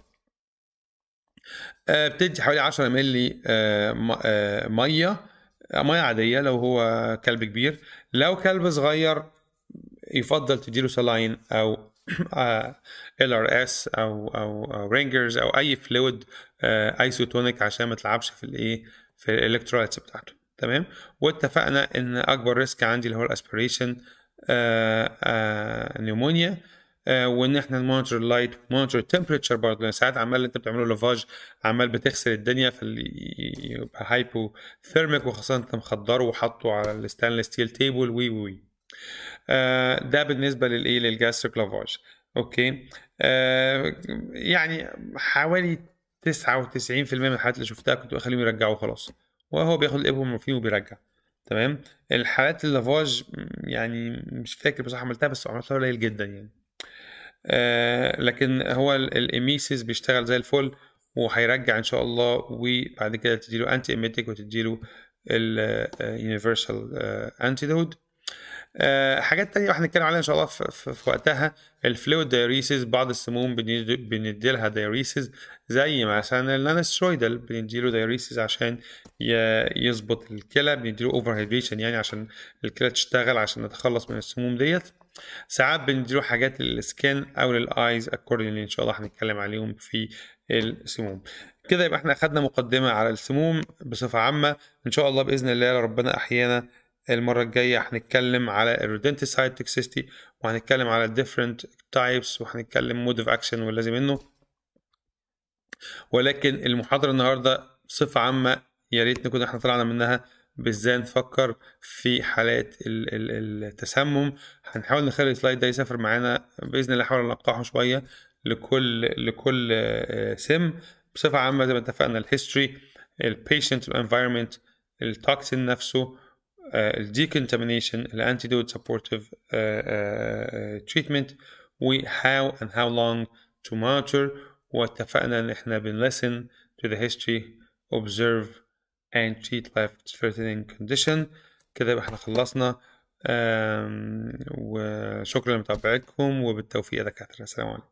Speaker 1: آه بتدي حوالي 10 مللي آه آه مية. مية عادية لو هو كلب كبير. لو كلب صغير يفضل تديله saline أو LRS أو أو, Ringer's أو أي fluid isotonic عشان ما تلعبش في الإيه في ال electrolytes بتاعته. تمام؟ واتفقنا إن أكبر risk عندي اللي هو ال aspiration pneumonia وإن إحنا ن monitor ال light monitor ال temperature برضه لأن ساعات عمال أنت بتعمله lavage عمال بتغسل الدنيا فيبقى hypothermic وخاصة أنت مخدره وحاطه على ال stainless steel table وي وي آه ده بالنسبة للإيه؟ لل gastric lavage okay؟ آه يعني حوالي 99% من الحالات اللي شفتها كنت بخليهم يرجعوا خلاص. وهو بياخد ال apomorphine وبيرجع. تمام؟ الحالات ال lavage يعني مش فاكر بصراحة عملتها بس عملتها قليل جدا يعني. آه لكن هو ال emesis بيشتغل زي الفل وهيرجع إن شاء الله وبعد كده تديله antiemetic وتديله ال universal antidote حاجات تانية هنتكلم عليها إن شاء الله في, في, في وقتها. ال fluid diuresis بعض السموم بندي لها زي مثلا ال nonsteroidal بندي له عشان يظبط الكلى بندي له over hydration يعني عشان الكلى تشتغل عشان نتخلص من السموم ديت. ساعات بندي له حاجات لل skin أو لل eyes accordingly إن شاء الله هنتكلم عليهم في السموم. كده يبقى إحنا أخدنا مقدمة على السموم بصفة عامة. إن شاء الله بإذن الله ربنا أحيانا المرة الجاية هنتكلم على ال rodenticide toxicity وهنتكلم على different types وهنتكلم mode of action واللازم منه. ولكن المحاضرة النهاردة بصفة عامة يا ريت نكون إحنا طلعنا منها. بازاي نفكر في حالات التسمم. هنحاول نخلي ال slide ده يسافر معانا بإذن الله نحاول نلقحه شوية لكل لكل سم. بصفة عامة زي ما اتفقنا الهيستوري البيشنت الانفايرمنت التوكسين نفسه ال decontamination ال antidote supportive treatment و how and how long to monitor. واتفقنا إن إحنا بنلسن to the history observe and treat life threatening condition. كده يبقى إحنا خلصنا. وشكرا لمتابعتكم وبالتوفيق يا دكاترة. السلام عليكم.